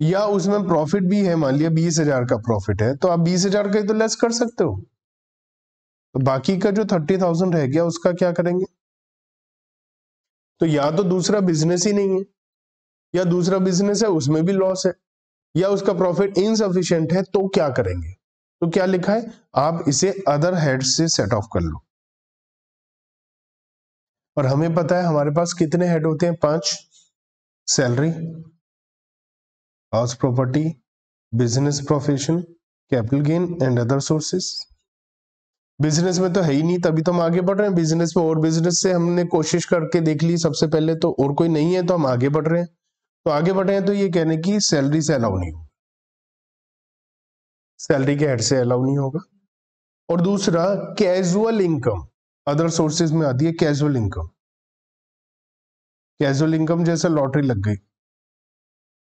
या उसमें प्रॉफिट भी है, मान लिया बीस हज़ार का प्रॉफिट है तो आप बीस हज़ार का ही तो लेस कर सकते हो। तो बाकी का जो थर्टी थाउज़ेंड रह गया, उसका क्या करेंगे? तो या तो दूसरा बिज़नेस ही नहीं है, या दूसरा बिज़नेस है, उसमें भी लॉस है, या उसका प्रॉफिट इनसफिशियंट है तो क्या करेंगे? तो क्या लिखा है? आप इसे अदर हेड से सेट ऑफ़ कर लो। और हमें पता है, हमारे पास कितने हेड होते हैं? पाँच। Salary house property business profession capital gain and other sources business में तो है ही नहीं, तभी तो हम आगे बढ़ रहे हैं। बिज़नेस में और बिज़नेस से हमने कोशिश करके देख ली, सबसे पहले तो और कोई नहीं है तो हम आगे बढ़ रहे हैं। तो आगे बढ़ रहे हैं तो ये कहने की सैलरी से अलाउ नहीं होगा। सैलरी के हेड से अलाउ नहीं होगा। और दूसरा कैजुअल इनकम अदर सोर्सेज में आती है कैजुअल इनकम कैजुअल इनकम जैसे लॉटरी लग गई।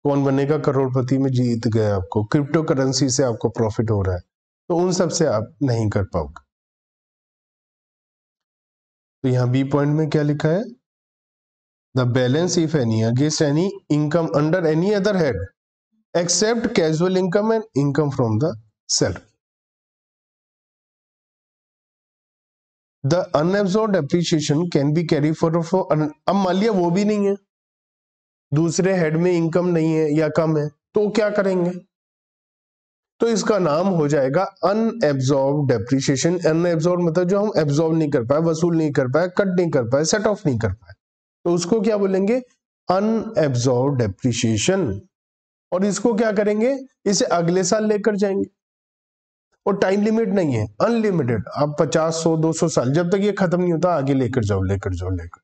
कौन बनेगा? करोड़पति में जीत गए आपको। क्रिप्टो करेंसी से आपको प्रॉफिट हो रहा है। तो उन सबसे आप नहीं कर पाओगे। तो यहाँ बी पॉइंट में क्या लिखा है? The balance if any against any income under any other head except casual income and income from the salary the unabsorbed depreciation can be carry for अब मान लिया वो भी नहीं है। दूसरे हेड में इनकम नहीं है या कम है तो क्या करेंगे? तो इसका नाम हो जाएगा अनएब्जॉर्ब डेप्रिशिएशन अनएब्जॉर्ब मतलब जो हम एब्जॉर्ब नहीं कर पाए, वसूल नहीं कर पाए कट नहीं कर पाए सेट ऑफ़ नहीं कर पाए। तो उसको क्या बोलेंगे? अनएब्जॉर्ब डेप्रिशिएशन और इसको क्या करेंगे? इसे अगले साल लेकर जाएँगे। और टाइम लिमिट नहीं है अनलिमिटेड आप पचास, सौ, दो सौ साल, जब तक ये खत्म नहीं होता, आगे लेकर जाओ लेकर जाओ, लेकर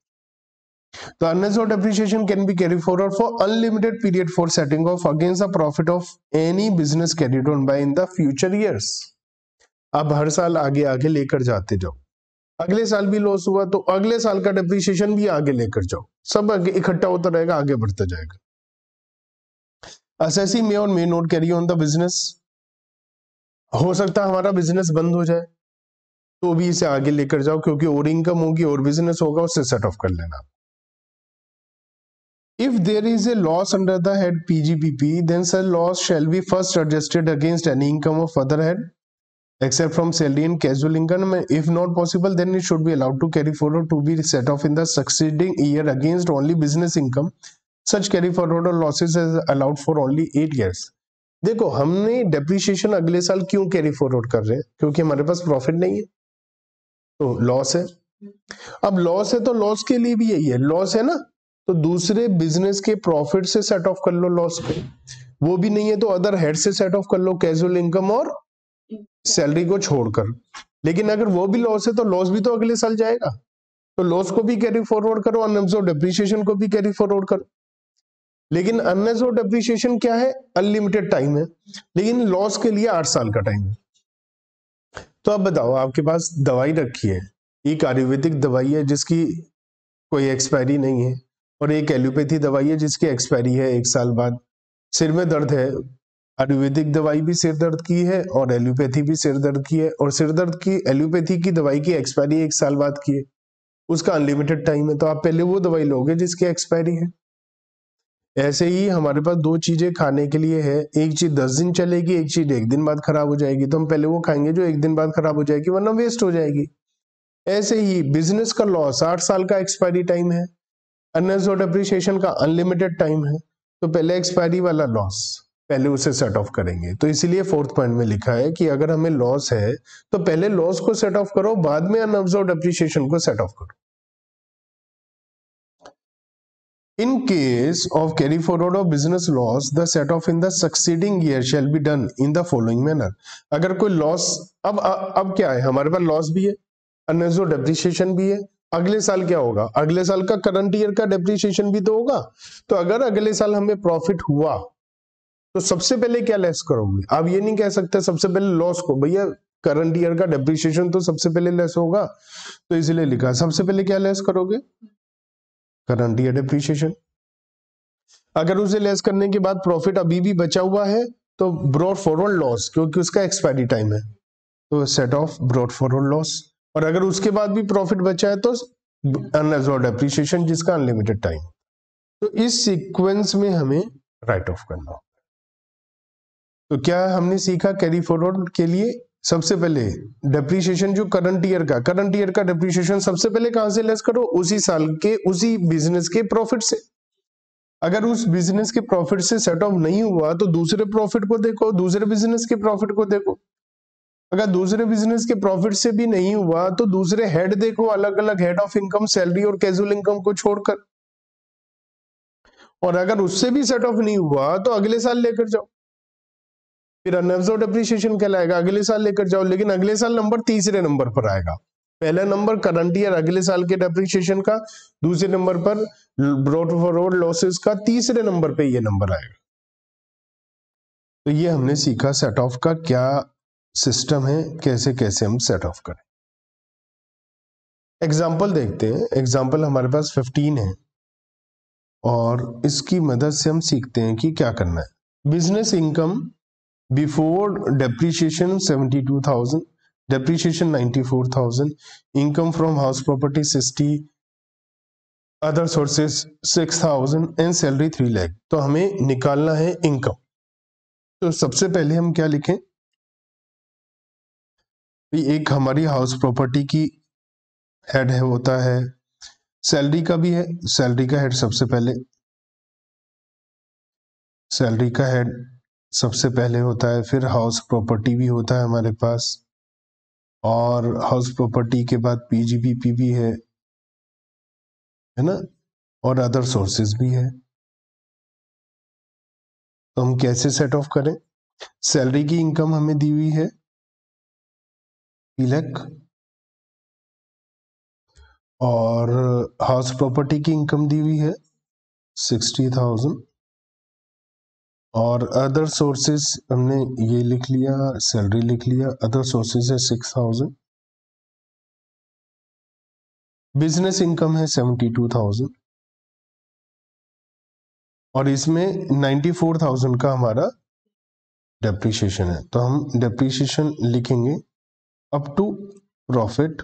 The unreserved depreciation can be carried forward for unlimited period for setting off against the profit of any business carried on by in the future years. अब हर साल आगे आगे लेकर जाते जाओ। अगले साल भी लॉस हुआ तो अगले साल का डिप्रिशिएशन भी आगे लेकर जाओ। सब इकट्ठा होता रहेगा, आगे बढ़ता जाएगा। असेसी मे और may not carry on the business हो सकता है हमारा बिज़नेस बंद हो जाए। तो भी इसे आगे लेकर जाओ, क्योंकि और इनकम होगी, और बिज़नेस होगा, उससे सेट ऑफ़ कर लेना। If there is a loss under the head PGBP, then such loss shall be first adjusted against any income of other head, except from salary and casual income. If not possible, then it should be allowed to carry forward to be set off in the succeeding year against only business income. Such carry forward or losses is allowed for only eight years. देखो हमने depreciation अगले साल क्यों carry forward कर रहे हैं क्योंकि हमारे पास प्रॉफिट नहीं है तो लॉस है अब लॉस है तो लॉस के लिए भी यही है लॉस है ना तो दूसरे बिज़नेस के प्रॉफिट से सेट ऑफ़ कर लो लॉस को वो भी नहीं है तो अदर हेड से सेट ऑफ़ कर लो कैजुअल इनकम और सैलरी को छोड़कर। लेकिन अगर वो भी लॉस है तो लॉस भी तो अगले साल जाएगा। तो लॉस को भी कैरी फॉरवर्ड करो अनएब्सॉर्ब डेप्रिशिएशन को भी कैरी फॉरवर्ड करो। लेकिन अनएब्सॉर्ब डेप्रिशिएशन क्या है? अनलिमिटेड टाइम है। लेकिन लॉस के लिए आठ साल का टाइम है। तो अब बताओ, आपके पास दवाई रखी है। एक आयुर्वेदिक दवाई है जिसकी कोई एक्सपायरी नहीं है। और एक एलोपैथी दवाई है जिसकी एक्सपायरी है एक साल बाद। सिर में दर्द है। आयुर्वेदिक दवाई भी सिर दर्द की है और एलोपैथी भी सिर दर्द की है और सिर दर्द की, एलोपैथी की दवाई की एक्सपायरी एक साल बाद की है। उसका अनलिमिटेड टाइम है। तो आप पहले वो दवाई लोगे जिसकी एक्सपायरी है। ऐसे ही हमारे पास दो चीज़ें खाने के लिए है। एक चीज़ दस दिन चलेगी, एक चीज़ एक दिन बाद खराब हो जाएगी। तो हम पहले वो खाएँगे जो एक दिन बाद खराब हो जाएगी, वरना वेस्ट हो जाएगी। ऐसे ही बिज़नेस का लॉस आठ साल का एक्सपायरी टाइम है। अनएब्सॉर्ड अप्रिसिएशन का अनलिमिटेड टाइम है तो पहले एक्सपायरी वाला लॉस पहले उसे सेट ऑफ़ करेंगे। तो इसीलिए फोर्थ पॉइंट में लिखा है कि अगर हमें लॉस है तो पहले लॉस को सेट ऑफ़ करो, बाद में अनएब्सॉर्ड अप्रिसिएशन को सेट ऑफ़ करो। In case of carry forward of business loss the set off in the succeeding year shall be done in the following manner अगर कोई लॉस अब अब क्या है? हमारे पास लॉस भी है अनएब्सॉर्ड अप्रिसिएशन भी है अगले साल क्या होगा? अगले साल का करंट ईयर का डेप्रिसिएशन भी तो होगा। तो अगर अगले साल हमें प्रॉफिट हुआ तो सबसे पहले क्या लेस करोगे? आप ये नहीं कह सकते सबसे पहले लॉस को। भैया करंट ईयर का डेप्रिसिएशन तो सबसे पहले लेस होगा। तो इसलिए लिखा, सबसे पहले क्या लेस करोगे? करंट ईयर डेप्रिसिएशन अगर उसे लेस करने के बाद प्रॉफिट अभी भी बचा हुआ है तो ब्रॉड फॉरवर्ड लॉस क्योंकि उसका एक्सपायरी टाइम है। तो set off brought forward loss और अगर उसके बाद भी प्रॉफिट बचा है तो अनएब्सॉर्ड एप्रिसिएशन जिसका अनलिमिटेड टाइम तो इस सीक्वेंस में हमें राइट ऑफ़ करना होगा। तो क्या हमने सीखा कैरी फॉरवर्ड के लिए? सबसे पहले डेप्रीशिएशन जो करंट ईयर का करंट ईयर का डेप्रीशिएशन सबसे पहले कहाँ से लेस करो? उसी साल के, उसी बिज़नेस के प्रॉफिट से। अगर उस बिज़नेस के प्रॉफिट से सेट ऑफ़ नहीं हुआ तो दूसरे प्रॉफिट को देखो, दूसरे बिज़नेस के प्रॉफिट को देखो। अगर दूसरे बिज़नेस के प्रॉफिट से भी नहीं हुआ तो दूसरे हेड देखो अलग अलग हेड ऑफ़ इनकम सैलरी और कैजुअल इनकम को छोड़कर। और अगर उससे भी सेट ऑफ़ नहीं हुआ तो अगले साल लेकर जाओ। फिर अनएब्जॉर्ड डेप्रिसिएशन कहलाएगा, अगले साल लेकर जाओ, लेकिन अगले साल नंबर तीसरे नंबर पर आएगा। पहला नंबर करंट ईयर अगले साल के डेप्रिसिएशन का, दूसरे नंबर पर ब्रॉड फॉरवर्ड लॉसेस का, तीसरे नंबर पे ये नंबर आएगा। तो ये हमने सीखा सेट ऑफ़ का क्या सिस्टम है कैसे कैसे हम सेट ऑफ़ करें। एग्ज़ाम्पल देखते हैं। एग्ज़ाम्पल हमारे पास 15 है। और इसकी मदद से हम सीखते हैं कि क्या करना है। Business income before depreciation 72,000 depreciation 94,000 income from house property 60 other sources 6,000 and salary 3 lakh. तो हमें निकालना है इनकम तो सबसे पहले हम क्या लिखें? एक हमारी हाउस प्रॉपर्टी की हेड है, होता है। सैलरी का भी है। सैलरी का हेड सबसे पहले। सैलरी का हेड सबसे पहले होता है। फिर हाउस प्रॉपर्टी भी होता है हमारे पास। और हाउस प्रॉपर्टी के बाद पीजीबीपी भी है। है ना? और अदर सोर्सेज भी है। तो हम कैसे सेट ऑफ़ करें? सैलरी की इनकम हमें दी हुई है। तिलक और हाउस प्रॉपर्टी की इनकम दी हुई है सिक्सटी थाउज़ेंड। और अदर सोर्सेस हमने ये लिख लिया सैलरी लिख लिया अदर सोर्सेज है सिक्स थाउज़ेंड। बिज़नेस इनकम है सेवेंटी टू थाउज़ेंड। और इसमें नाइन्टी फोर थाउज़ेंड का हमारा डेप्रीशिएशन है। तो हम डेप्रीशिएशन लिखेंगे। Up to profit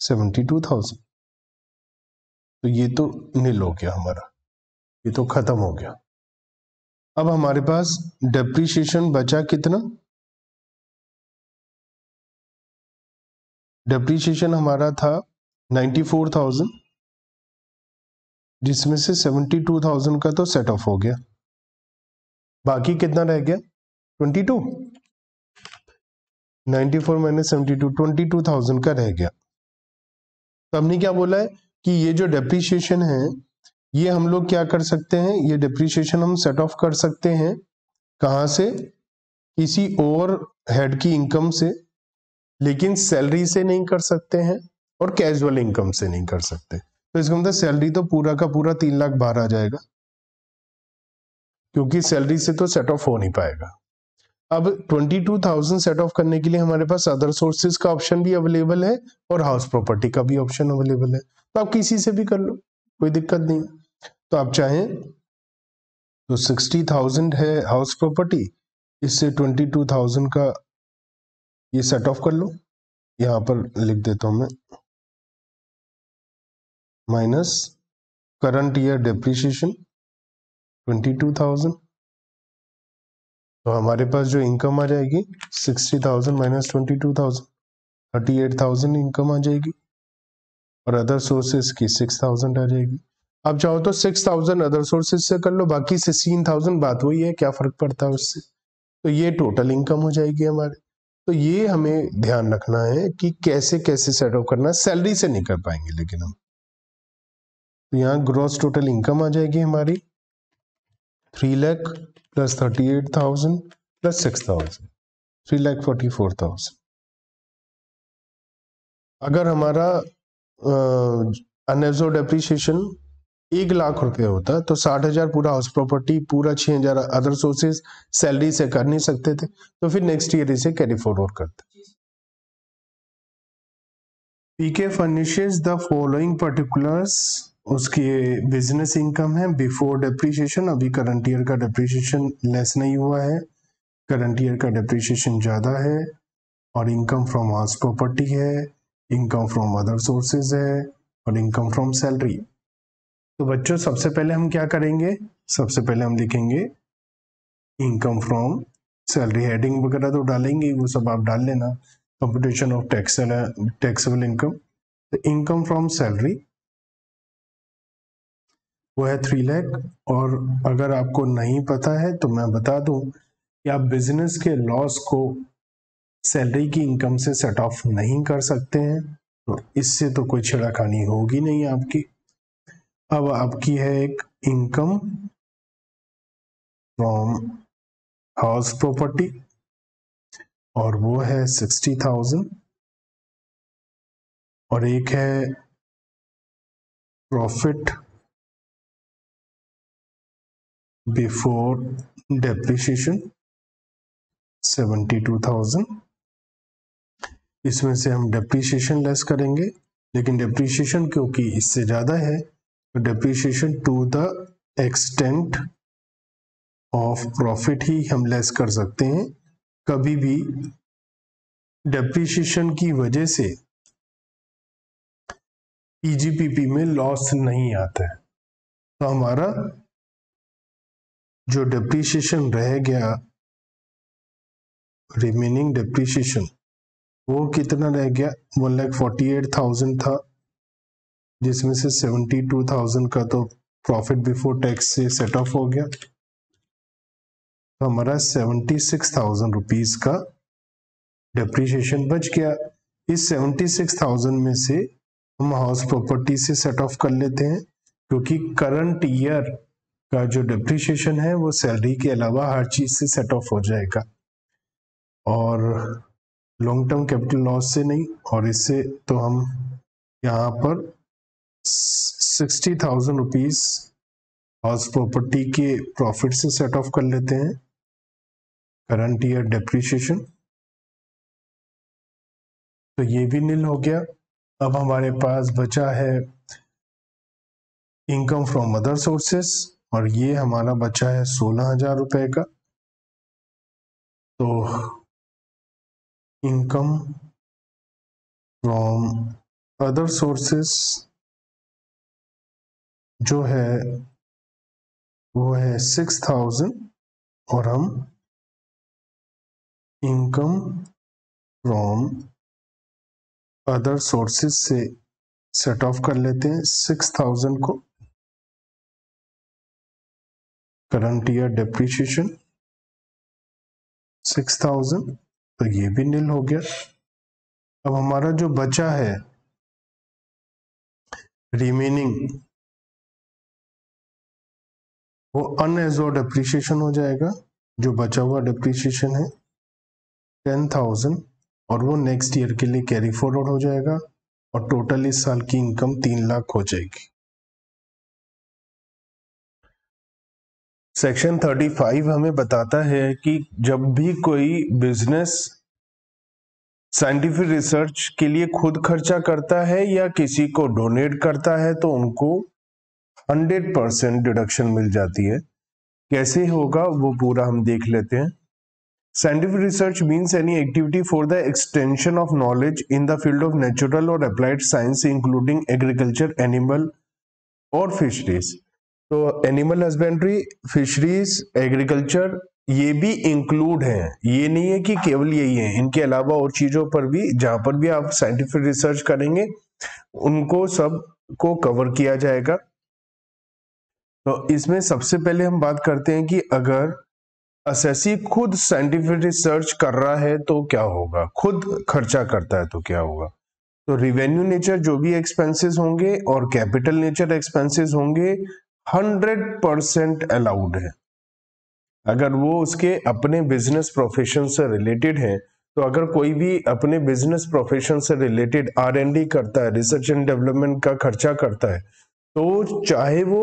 seventy two thousand तो ये तो नील हो गया हमारा। ये तो खत्म हो गया। अब हमारे पास डेप्रीशिएशन बचा कितना? डेप्रीशिएशन हमारा था 94,000 जिसमें से 72,000 का तो सेट ऑफ़ हो गया। बाकी कितना रह गया? 22 94 four minus seventy two, twenty two thousand का रह गया। तो हमने क्या बोला है कि ये जो डेप्रीशिएशन है, ये हम लोग क्या कर सकते हैं? ये डिप्रिशिएशन हम सेट ऑफ़ कर सकते हैं कहा से? किसी और हेड की इनकम से, लेकिन सैलरी से नहीं कर सकते हैं और कैजुअल इनकम से नहीं कर सकते। तो इसका मतलब सैलरी तो पूरा का पूरा तीन लाख बाहर आ जाएगा, क्योंकि सैलरी से तो सेट ऑफ़ हो नहीं पाएगा। अब 22,000 सेट ऑफ़ करने के लिए हमारे पास अदर सोर्सेज का ऑप्शन भी अवेलेबल है और हाउस प्रॉपर्टी का भी ऑप्शन अवेलेबल है। तो आप किसी से भी कर लो कोई दिक्कत नहीं। तो आप चाहें तो सिक्सटी थाउज़ेंड है हाउस प्रॉपर्टी इससे ट्वेंटी टू थाउज़ेंड का ये सेट ऑफ़ कर लो। यहाँ पर लिख देता हूँ मैं। Minus current year depreciation twenty two thousand तो हमारे पास जो इनकम आ जाएगी sixty thousand minus twenty two thousand thirty eight thousand income आ जाएगी। और अदर सोर्सेज की सिक्स थाउज़ेंड आ जाएगी। आप चाहो तो सिक्स थाउज़ेंड अदर सोर्सेज से कर लो, बाकी सिक्सटीन थाउज़ेंड बात वही है, क्या फ़र्क पड़ता है उससे? तो ये टोटल इनकम हो जाएगी हमारे। तो ये हमें ध्यान रखना है कि कैसे कैसे सेटअप करना है सैलरी से नहीं कर पाएँगे लेकिन हम। तो यहाँ ग्रॉस टोटल इनकम आ जाएगी हमारी। Three lakh plus thirty eight thousand plus six thousand three lakh forty four thousand अगर हमारा अनएब्जॉर्ड डेप्रीशिएशन एक लाख रुपए होता तो साठ हज़ार पूरा हाउस प्रॉपर्टी पूरा छह हज़ार अदर सोर्सेज सैलरी से कर नहीं सकते थे तो फिर नेक्स्ट ईयर इसे कैरी फॉरवर्ड करते। PK furnishes the following particulars उसकी बिज़नेस इनकम है। बिफोर डेप्रीशिएशन अभी करंट ईयर का डेप्रीशिएशन लेस नहीं हुआ है। करंट ईयर का डेप्रीशिएशन ज़्यादा है और इनकम फ्रॉम हाउस प्रॉपर्टी है इनकम फ्रॉम अदर सोर्सेज है और इनकम फ्रॉम सैलरी तो बच्चों, सबसे पहले हम क्या करेंगे? सबसे पहले हम लिखेंगे इनकम फ्रॉम सैलरी हेडिंग वगैरह तो डालेंगे वो सब आप डाल लेना। Computation of tax taxable income income from salary वो है थ्री लैख और अगर आपको नहीं पता है तो मैं बता दूँ कि आप बिज़नेस के लॉस को सैलरी की इनकम से सेट ऑफ़ नहीं कर सकते हैं तो इससे तो कोई छिड़ाखानी होगी नहीं आपकी। अब आपकी है एक इनकम फ्रॉम हाउस प्रॉपर्टी और वो है सिक्सटी थाउज़ेंड और एक है प्रॉफिट सेवेंटी टू थाउज़ेंड इसमें से हम डेप्रीशिएशन लेस करेंगे, लेकिन डेप्रीशिएशन क्योंकि इससे ज़्यादा है तो depreciation to the extent of profit ही हम लेस कर सकते हैं। कभी भी डेप्रीशिएशन की वजह से ईजीपीपी में लॉस नहीं आता है। तो हमारा जो डेप्रीशिएशन रह गया रिमेनिंग डेप्रीशिएशन वो कितना रह गया? One lakh forty eight thousand था, जिसमें से सेवेंटी टू थाउज़ेंड का तो प्रॉफिट बिफोर टैक्स से सेट ऑफ़ हो गया। तो हमारा सेवेंटी सिक्स थाउज़ेंड रुपीज़ का डेप्रीशिएशन बच गया। इस सेवेंटी सिक्स थाउज़ेंड में से हम हाउस प्रॉपर्टी से सेट ऑफ़ कर लेते हैं, क्योंकि करंट ईयर का जो डेप्रीशिएशन है, वो सैलरी के अलावा हर चीज़ से सेट ऑफ़ हो जाएगा। और लॉन्ग टर्म कैपिटल लॉस से नहीं, और इससे तो हम यहाँ पर sixty thousand rupees house property के प्रॉफिट से सेट ऑफ़ कर लेते हैं। करंट ईयर डेप्रीशिएशन तो ये भी नील हो गया। अब हमारे पास बचा है इनकम फ्रॉम अदर सोर्सेस और ये हमारा बचा है सोलह हज़ार रुपए का। तो इनकम फ्रॉम अदर सोर्सेस जो है, वो है सिक्स थाउज़ेंड और हम इनकम फ्रॉम अदर सोर्सेस से सेट ऑफ़ कर लेते हैं सिक्स थाउज़ेंड को। Current year depreciation six thousand तो ये भी नील हो गया। अब हमारा जो बचा है रिमेनिंग वो अनएजोर्ड अप्रिशिएशन हो जाएगा, जो बचा हुआ डिप्रिशिएशन है टेन थाउज़ेंड और वो नेक्स्ट ईयर के लिए कैरी फॉरवर्ड हो जाएगा, और टोटल इस साल की इनकम तीन लाख हो जाएगी। सेक्शन 35 हमें बताता है कि जब भी कोई बिज़नेस साइंटिफिक रिसर्च के लिए खुद खर्चा करता है या किसी को डोनेट करता है तो उनको 100 परसेंट डिडक्शन मिल जाती है। कैसे होगा, वो पूरा हम देख लेते हैं। Scientific research means any activity for the extension of knowledge in the field of natural or applied science including agriculture animal or fisheries तो एनिमल हस्बेंड्री फिशरीज एग्रीकल्चर ये भी इंक्लूड है। ये नहीं है कि केवल यही है। इनके अलावा और चीज़ों पर भी, जहाँ पर भी आप साइंटिफिक रिसर्च करेंगे, उनको सबको कवर किया जाएगा। तो इसमें सबसे पहले हम बात करते हैं कि अगर असेसी खुद साइंटिफिक रिसर्च कर रहा है तो क्या होगा? खुद खर्चा करता है तो क्या होगा? तो रिवेन्यू नेचर जो भी एक्सपेंसेस होंगे और कैपिटल नेचर एक्सपेंसेस होंगे हंड्रेड परसेंट अलाउड है। अगर वो उसके अपने बिज़नेस प्रोफेशन से रिलेटेड है तो अगर कोई भी अपने बिज़नेस प्रोफेशन से रिलेटेड आर एन डी करता है रिसर्च एंड डेवलपमेंट का खर्चा करता है तो चाहे वो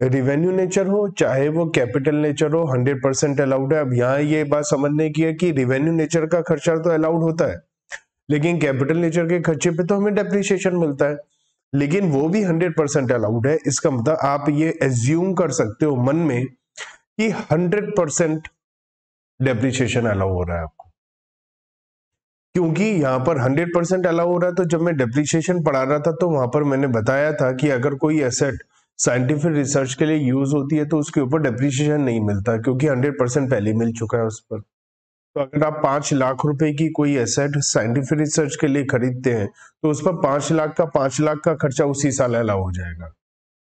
रिवेन्यू नेचर हो, चाहे वो कैपिटल नेचर हो, हंड्रेड परसेंट अलाउड है। अब यहाँ ये बात समझने की है कि रिवेन्यू नेचर का खर्चा तो अलाउड होता है, लेकिन कैपिटल नेचर के खर्चे पे तो हमें डेप्रिसिएशन मिलता है। लेकिन वो भी हंड्रेड परसेंट अलाउड है। इसका मतलब आप ये एज्यूम कर सकते हो मन में कि हंड्रेड परसेंट डेप्रिशिएशन अलाउ हो रहा है आपको। क्योंकि यहाँ पर हंड्रेड परसेंट अलाउ हो रहा है तो जब मैं डेप्रिशिएशन पढ़ा रहा था तो वहाँ पर मैंने बताया था कि अगर कोई एसेट साइंटिफिक रिसर्च के लिए यूज़ होती है तो उसके ऊपर डेप्रिशिएशन नहीं मिलता, क्योंकि हंड्रेड परसेंट पहले मिल चुका है उस पर। तो अगर आप पाँच लाख रुपए की कोई एसेट साइंटिफिक रिसर्च के लिए खरीदते हैं तो उस पर पाँच लाख का, पाँच लाख का खर्चा उसी साल अलाउ हो जाएगा।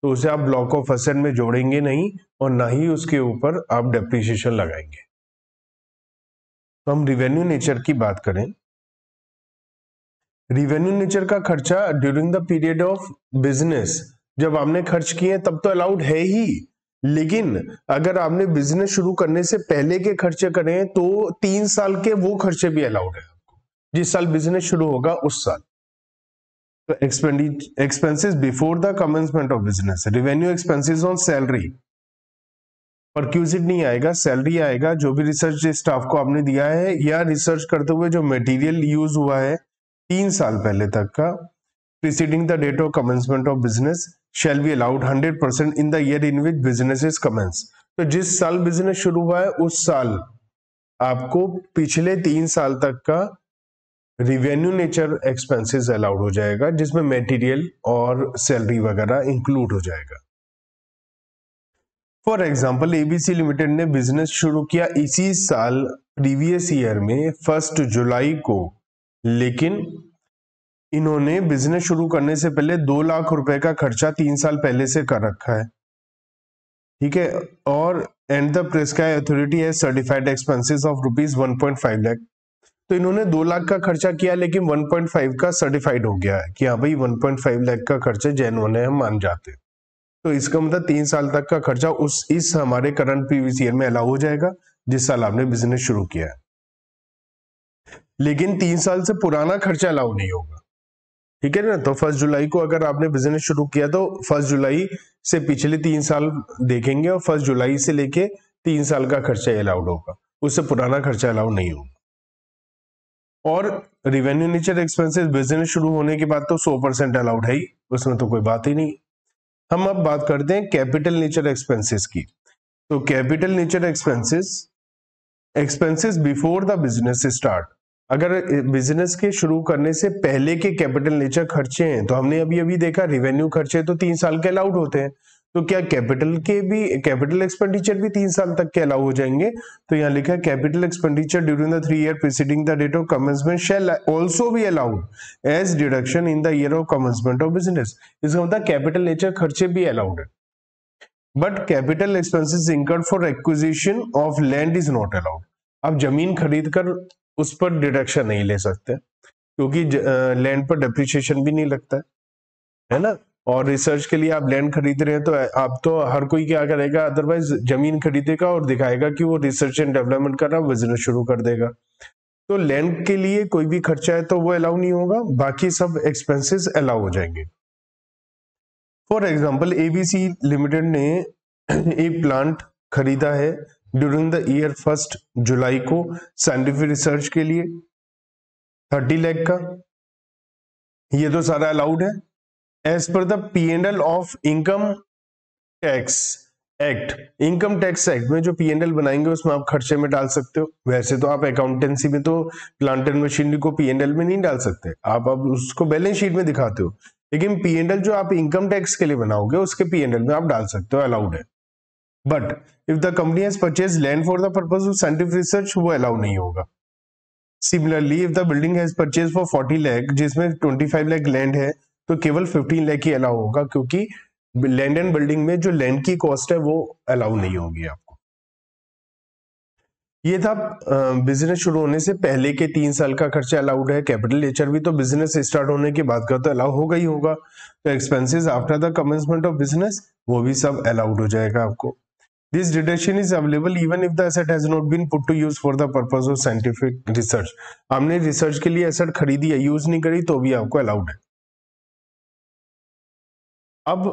तो उसे आप ब्लॉक ऑफ़ एसेट में जोड़ेंगे नहीं और ना ही उसके ऊपर आप डेप्रिसिएशन लगाएँगे। तो हम रिवेन्यू नेचर की बात करें। रिवेन्यू नेचर का खर्चा during the period of business जब आपने खर्च किए तब तो अलाउड है ही। लेकिन अगर आपने बिज़नेस शुरू करने से पहले के खर्चे करें तो तीन साल के वो खर्चे भी अलाउड है जिस साल बिज़नेस शुरू होगा, उस साल। तो expenses before the commencement of business revenue expenses on salary perquisite नहीं आएगा? सैलरी आएगा, जो भी रिसर्च स्टाफ को आपने दिया है, या रिसर्च करते हुए जो मटेरियल यूज़ हुआ है, तीन साल पहले तक का preceding the date of commencement of business shall be allowed 100 percent in the year in which business is commence तो जिस साल बिज़नेस शुरू हुआ है, उस साल आपको पिछले तीन साल तक का रिवेन्यू नेचर एक्सपेंसेस अलाउड हो जाएगा, जिसमें मटेरियल और सैलरी वगैरह इंक्लूड हो जाएगा। फॉर एग्ज़ाम्पल एबीसी लिमिटेड ने बिज़नेस शुरू किया इसी साल प्रीवियस ईयर में फ़र्स्ट जुलाई को, लेकिन इन्होंने बिज़नेस शुरू करने से पहले दो लाख रुपए का खर्चा तीन साल पहले से कर रखा है। ठीक है? और एंड द प्रेस्क्राइब अथॉरिटी है certified expenses of rupees 1.5 lakh तो इन्होंने दो लाख का खर्चा किया, लेकिन 1.5 का सर्टिफाइड हो गया है कि हाँ भाई 1.5 लाख का खर्चा जैन होने हम मान जाते तो इसका मतलब तीन साल तक का खर्चा उस, इस हमारे करंट प्रीवियस में अलाउ हो जाएगा, जिस साल आपने बिज़नेस शुरू किया है। लेकिन तीन साल से पुराना खर्चा अलाउ नहीं होगा। ठीक है ना? तो फ़र्स्ट जुलाई को अगर आपने बिज़नेस शुरू किया तो फ़र्स्ट जुलाई से पिछले तीन साल देखेंगे और फ़र्स्ट जुलाई से लेके तीन साल का खर्चा अलाउड होगा। उससे पुराना खर्चा अलाउड नहीं होगा। और रिवेन्यू नेचर एक्सपेंसेस बिज़नेस शुरू होने के बाद तो 100 परसेंट अलाउड है ही, उसमें तो कोई बात ही नहीं। हम अब बात करते हैं कैपिटल नेचर एक्सपेंसेस की। तो capital nature expenses expenses before the business start अगर बिज़नेस के शुरू करने से पहले के कैपिटल नेचर खर्चे हैं तो हमने अभी अभी देखा रिवेन्यू खर्चे तो तीन साल के अलाउड होते हैं। तो क्या कैपिटल के भी कैपिटल एक्सपेंडिचर भी तीन साल तक के अलाउ हो जाएँगे? तो यहाँ लिखा है capital expenditure during the three year preceding the date of commencement shall also भी allowed as deduction in the year of commencement of business इसका मतलब कैपिटल नेचर खर्चे भी अलाउड है। But capital expenses incurred for acquisition of land is not allowed अब ज़मीन खरीद कर उस पर डिडक्शन नहीं ले सकते। क्योंकि लैंड पर डिप्रिशिएशन भी नहीं लगता है। है ना? और रिसर्च के लिए आप लैंड खरीद रहे हैं तो आप तो हर कोई क्या करेगा? अदरवाइज़ ज़मीन खरीदेगा और दिखाएगा कि वो रिसर्च एंड डेवलपमेंट कर रहा बिज़नेस शुरू कर देगा। तो लैंड के लिए कोई भी खर्चा है तो वो अलाउ नहीं होगा। बाकी सब एक्सपेंसेस अलाउ हो जाएँगे। फॉर एग्ज़ाम्पल एबीसी लिमिटेड ने *clears throat* एक प्लांट खरीदा है। ड्यूरिंग द ईयर फ़र्स्ट जुलाई को साइंटिफिक रिसर्च के लिए थर्टी लैख का। ये तो सारा अलाउड है। As per the P and L of income tax act income tax act में जो पी एंड एल बनाएँगे उसमें आप खर्चे में डाल सकते हो। वैसे तो आप अकाउंटेंसी में तो प्लांट एंड मशीनरी को पी एंड एल में नहीं डाल सकते। आप अब उसको बैलेंस शीट में दिखाते हो। लेकिन पी एंड एल जो आप इनकम टैक्स के लिए बनाओगे, उसके पी एंड एल में आप डाल सकते हो अलाउड है। But if the company has purchase land for the purpose of scientific research वो अलाउ नहीं होगा। Similarly if the building has purchase for 40 lakh जिसमें 25 लाख लैंड है तो केवल 15 लाख ही अलाउ होगा, क्योंकि लैंड एंड बिल्डिंग में जो लैंड की कॉस्ट है, वो अलाउ नहीं होगी आपको। ये था बिज़नेस शुरू होने से पहले के तीन साल का खर्चा अलाउड है। कैपिटल नेचर भी तो बिज़नेस स्टार्ट होने के बाद का तो अलाउ होगा ही होगा। तो expenses after the commencement of business वो भी सब अलाउड हो जाएगा आपको। This deduction is available even if the asset has not been put to use for the purpose of scientific research. हमने रिसर्च के लिए एसेट खरीदी है यूज़ नहीं करी तो भी आपको अलाउड है। अब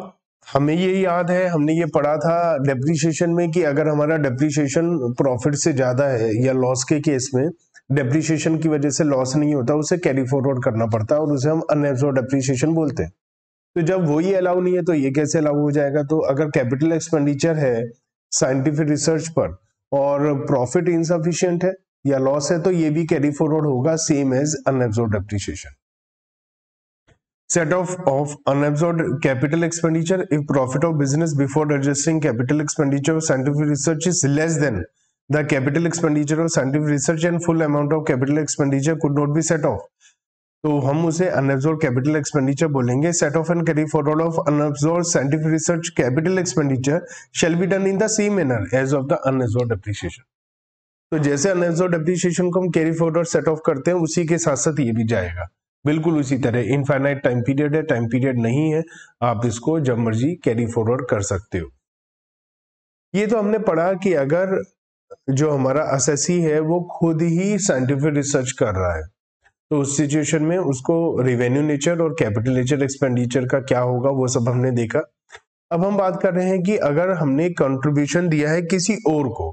हमें ये याद है, हमने ये पढ़ा था डेप्रिसिएशन में कि अगर हमारा डेप्रिसिएशन प्रॉफिट से ज़्यादा है या लॉस के केस में डेप्रिसिएशन की वजह से लॉस नहीं होता, उसे कैरी फॉरवर्ड करना पड़ता है और उसे हम अनएब्सॉर्ब डेप्रिसिएशन बोलते हैं। तो जब वही अलाउ नहीं है तो ये कैसे अलाउ हो जाएगा? तो अगर कैपिटल एक्सपेंडिचर है साइंटिफिक रिसर्च पर, और प्रॉफिट इनसफिशियंट है या लॉस है तो ये भी कैरी फॉरवर्ड होगा same as unabsorbed set off of unabsorbed capital expenditure if profit of business before adjusting capital expenditure scientific research is less than the capital expenditure of scientific research and full amount of capital expenditure could not be set off तो हम उसे unabsorbed capital expenditure बोलेंगे. Set off and carry forward of unabsorbed scientific research capital expenditure shall be done in the same manner as of the unabsorbed depreciation तो जैसे unabsorbed depreciation को हम carry forward set of करते हैं, उसी के साथ साथ ये भी जाएगा। बिल्कुल उसी तरह इनफाइनाइट टाइम पीरियड है टाइम पीरियड नहीं है, आप इसको जब मर्ज़ी कैरी फॉरवर्ड कर सकते हो। ये तो हमने पढ़ा कि अगर जो हमारा असेसी है, वो खुद ही साइंटिफिक रिसर्च कर रहा है। तो उस सिचुएशन में उसको रिवेन्यू नेचर और कैपिटल नेचर एक्सपेंडिचर का क्या होगा, वो सब हमने देखा। अब हम बात कर रहे हैं कि अगर हमने कंट्रीब्यूशन दिया है किसी और को,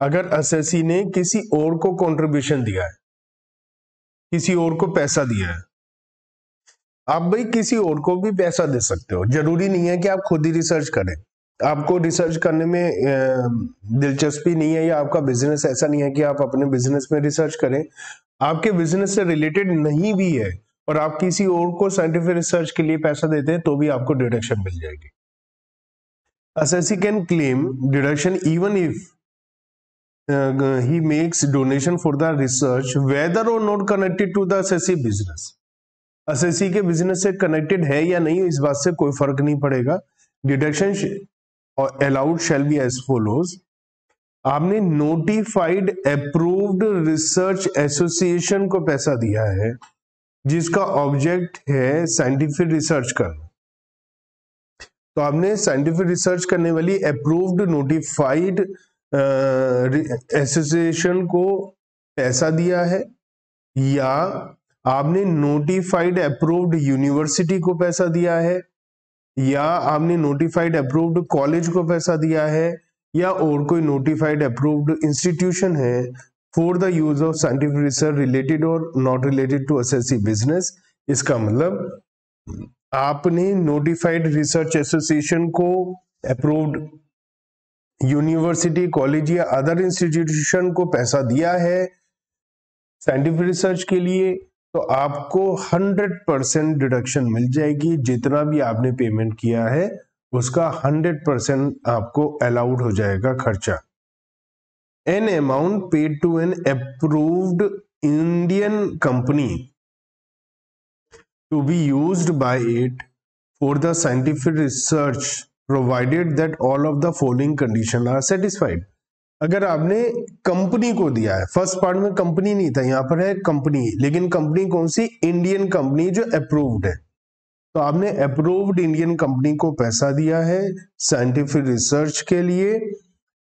अगर एसएससी ने किसी और को कंट्रीब्यूशन दिया है, किसी और को पैसा दिया है, आप भाई किसी और को भी पैसा दे सकते हो। ज़रूरी नहीं है कि आप खुद ही रिसर्च करें। आपको रिसर्च करने में दिलचस्पी नहीं है या आपका बिज़नेस ऐसा नहीं है कि आप अपने बिज़नेस में रिसर्च करें। आपके बिज़नेस से रिलेटेड नहीं भी है और आप किसी और को साइंटिफिक रिसर्च के लिए पैसा देते हैं तो भी आपको डिडक्शन मिल जाएगी। Assessee can claim deduction even if he makes donation for the research whether or not connected to the business assessee के बिज़नेस से कनेक्टेड है या नहीं, इस बात से कोई फ़र्क नहीं पड़ेगा। Deduction allowed shall be as follows आपने नोटिफाइड अप्रूव्ड रिसर्च एसोसिएशन को पैसा दिया है, जिसका ऑब्जेक्ट है साइंटिफिक रिसर्च करना तो आपने साइंटिफिक रिसर्च करने वाली अप्रूव्ड नोटिफाइड एसोसिएशन को पैसा दिया है, या आपने नोटिफाइड अप्रूव्ड यूनिवर्सिटी को पैसा दिया है या आपने नोटिफाइड अप्रूव्ड कॉलेज को पैसा दिया है, या और कोई नोटिफाइड अप्रूव्ड इंस्टीट्यूशन है for the use of scientific research related or not related to assessee business इसका मतलब आपने नोटिफाइड रिसर्च एसोसिएशन को अप्रूव्ड यूनिवर्सिटी कॉलेज या अदर इंस्टीट्यूशन को पैसा दिया है साइंटिफिक रिसर्च के लिए तो आपको 100 परसेंट डिडक्शन मिल जाएगी। जितना भी आपने पेमेंट किया है, उसका 100 परसेंट आपको अलाउड हो जाएगा खर्चा। An amount paid to an approved Indian company to be used by it for the scientific research provided that all of the following condition are satisfied अगर आपने कंपनी को दिया है फ़र्स्ट पार्ट में कंपनी नहीं था, यहाँ पर है कंपनी, लेकिन कंपनी कौन सी? इंडियन कंपनी जो अप्रूव्ड है। तो आपने अप्रूव्ड इंडियन कंपनी को पैसा दिया है साइंटिफिक रिसर्च के लिए।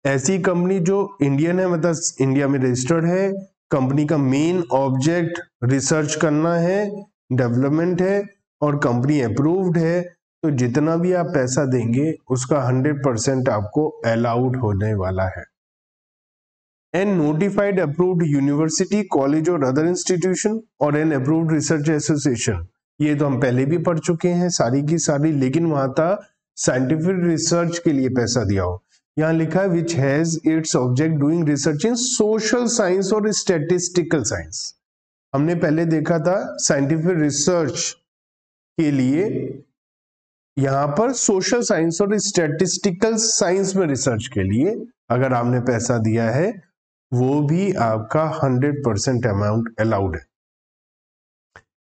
ऐसी कंपनी जो इंडियन है मतलब इंडिया में रजिस्टर्ड है कंपनी का मेन ऑब्जेक्ट रिसर्च करना है डेवलपमेंट है, और कंपनी अप्रूव्ड है तो जितना भी आप पैसा देंगे, उसका 100 परसेंट आपको अलाउड होने वाला है। An notified approved university college or other institution or an approved research association ये तो हम पहले भी पढ़ चुके हैं, सारी की सारी, लेकिन वहाँ था साइंटिफिक रिसर्च के लिए पैसा दिया हो। यहाँ लिखा है which has its object doing research in social science और स्टेटिस्टिकल साइंस हमने पहले देखा था साइंटिफिक रिसर्च के लिए यहाँ पर सोशल साइंस और स्टेटिस्टिकल साइंस में रिसर्च के लिए अगर आपने पैसा दिया है वो भी आपका 100 परसेंट अमाउंट अलाउड है।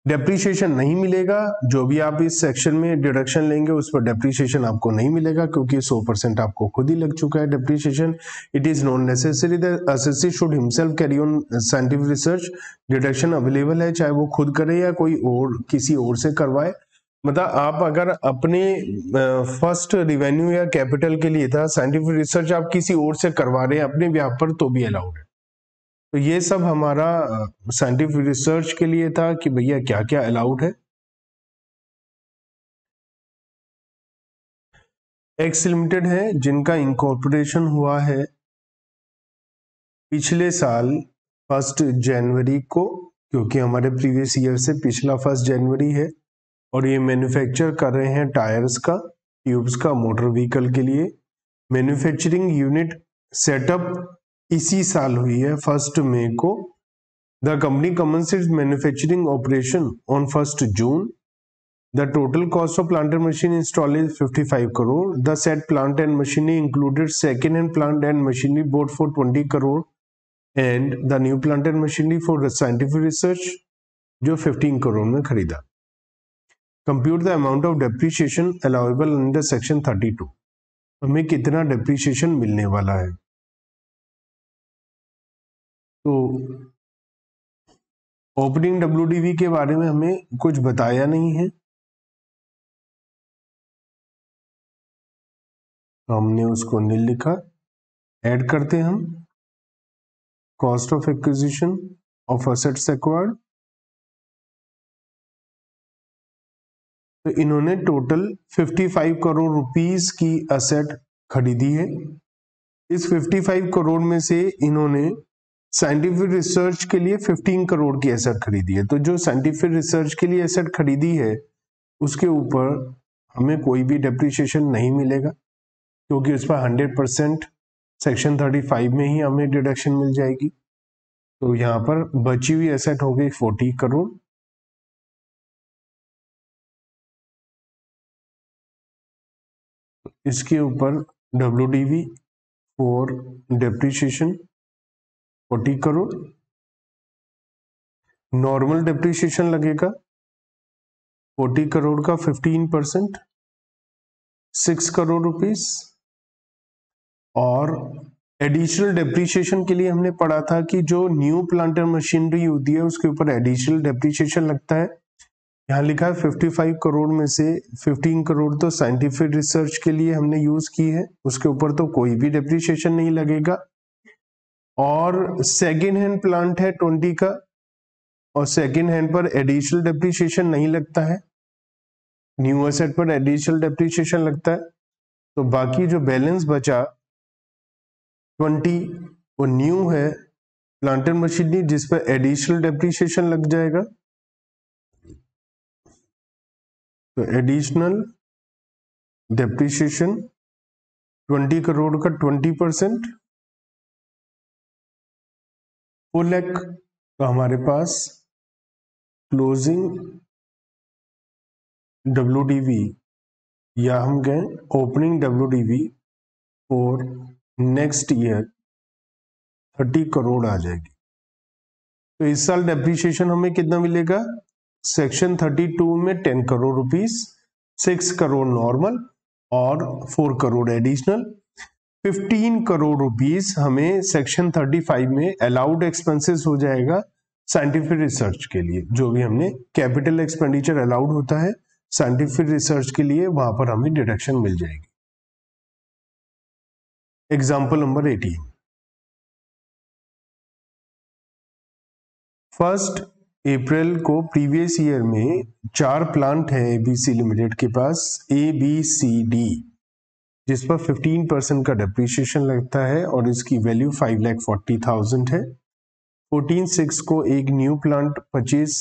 डेप्रीशिएशन नहीं मिलेगा, जो भी आप इस सेक्शन में डिडक्शन लेंगे, उस पर डेप्रीशिएशन आपको नहीं मिलेगा, क्योंकि 100 परसेंट आपको खुद ही लग चुका है depreciation it is not necessary the should himself carry on scientific research deduction available है, चाहे वो खुद करे या कोई और, किसी और से करवाए। मतलब आप अगर अपने फ़र्स्ट रिवेन्यू या कैपिटल के लिए था साइंटिफिक रिसर्च आप किसी और से करवा रहे हैं, अपने व्याप पर तो भी अलाउड है। तो ये सब हमारा साइंटिफिक रिसर्च के लिए था कि भैया क्या क्या अलाउड है। एक्स लिमिटेड है, जिनका इंकॉर्पोरेशन हुआ है पिछले साल फ़र्स्ट जनवरी को, क्योंकि हमारे प्रीवियस ईयर से पिछला फ़र्स्ट जनवरी है। और ये मैन्युफैक्चर कर रहे हैं टायर्स का ट्यूब्स का मोटर व्हीकल के लिए। मैन्युफैक्चरिंग यूनिट सेटअप इसी साल हुई है फ़र्स्ट मे को। The company is manufacturing operation on first June the total cost of plant and machine install is 55 crore the set plant and machinery included second hand plant and machinery board for 20 crore and the new plant and machinery for scientific research जो 15 करोड़ में खरीदा। Compute the amount of depreciation allowable under section 32 हमें कितना depreciation मिलने वाला है? तो opening W के बारे में हमें कुछ बताया नहीं है। हमने उसको नील लिखा। ऐड करते हैं हम। Cost of acquisition of assets acquired तो इन्होंने टोटल 55 करोड़ रुपीस की असेट खरीदी है। इस 55 करोड़ में से इन्होंने साइंटिफिक रिसर्च के लिए 15 करोड़ की एसेट खरीदी है। तो जो साइंटिफिक रिसर्च के लिए एसेट खरीदी है, उसके ऊपर हमें कोई भी डेप्रिशिएशन नहीं मिलेगा, क्योंकि उस पर hundred percent section thirty five में ही हमें डिडक्शन मिल जाएगी। तो यहाँ पर बची हुई एसेट हो गई फोर्टी करोड़। इसके ऊपर W D V for depreciation forty crore normal depreciation लगेगा फोर्टी करोड़ का fifteen percent six crore rupees और एडिशनल डेप्रीशिएशन के लिए हमने पढ़ा था कि जो न्यू प्लांटर मशीनरी होती है, उसके ऊपर एडिशनल डेप्रीशिएशन लगता है। यहाँ लिखा है 55 करोड़ में से 15 करोड़ तो साइंटिफिक रिसर्च के लिए हमने यूज़ की है। उसके ऊपर तो कोई भी डेप्रीशिएशन नहीं लगेगा। और सेकेंड हैंड प्लांट है 20 का, और सेकेंड हैंड पर एडिशनल डेप्रीशिएशन नहीं लगता है। न्यू एसेट पर एडिशनल डेप्रीशिएशन लगता है। तो बाकी जो बैलेंस बचा ट्वेंटी वो न्यू है। प्लांटर मशीनरी जिस पर एडिशनल डेप्रीशिएशन लग जाएगा। तो एडिशनल डेप्रीशिएशन ट्वेंटी करोड़ का ट्वेंटी परसेंट फुल लैख तो हमारे पास क्लोजिंग डब्ल्यू डी वी या हम कहें ओपनिंग डब्ल्यू डी वी और नेक्स्ट ईयर थर्टी करोड़ आ जाएगी। तो इस साल डेप्रीशिएशन हमें कितना मिलेगा? सेक्शन थर्टी टू में ten crore rupees, six crore normal और four crore additional. Fifteen crore rupees हमें सेक्शन थर्टी फाइव में अलाउड एक्सपेंसेस हो जाएगा साइंटिफिक रिसर्च के लिए, जो भी हमने कैपिटल एक्सपेंडिचर अलाउड होता है साइंटिफिक रिसर्च के लिए वहाँ पर हमें डिडक्शन मिल जाएगी। एग्ज़ाम्पल नंबर 18 फ़र्स्ट अप्रैल को प्रीवियस ईयर में चार प्लांट है एबीसी लिमिटेड के पास ए बी सी डी जिस पर 15 परसेंट का डेप्रीशिएशन लगता है और इसकी value five lakh forty thousand है फोर्टीन सिक्स को एक new plant purchase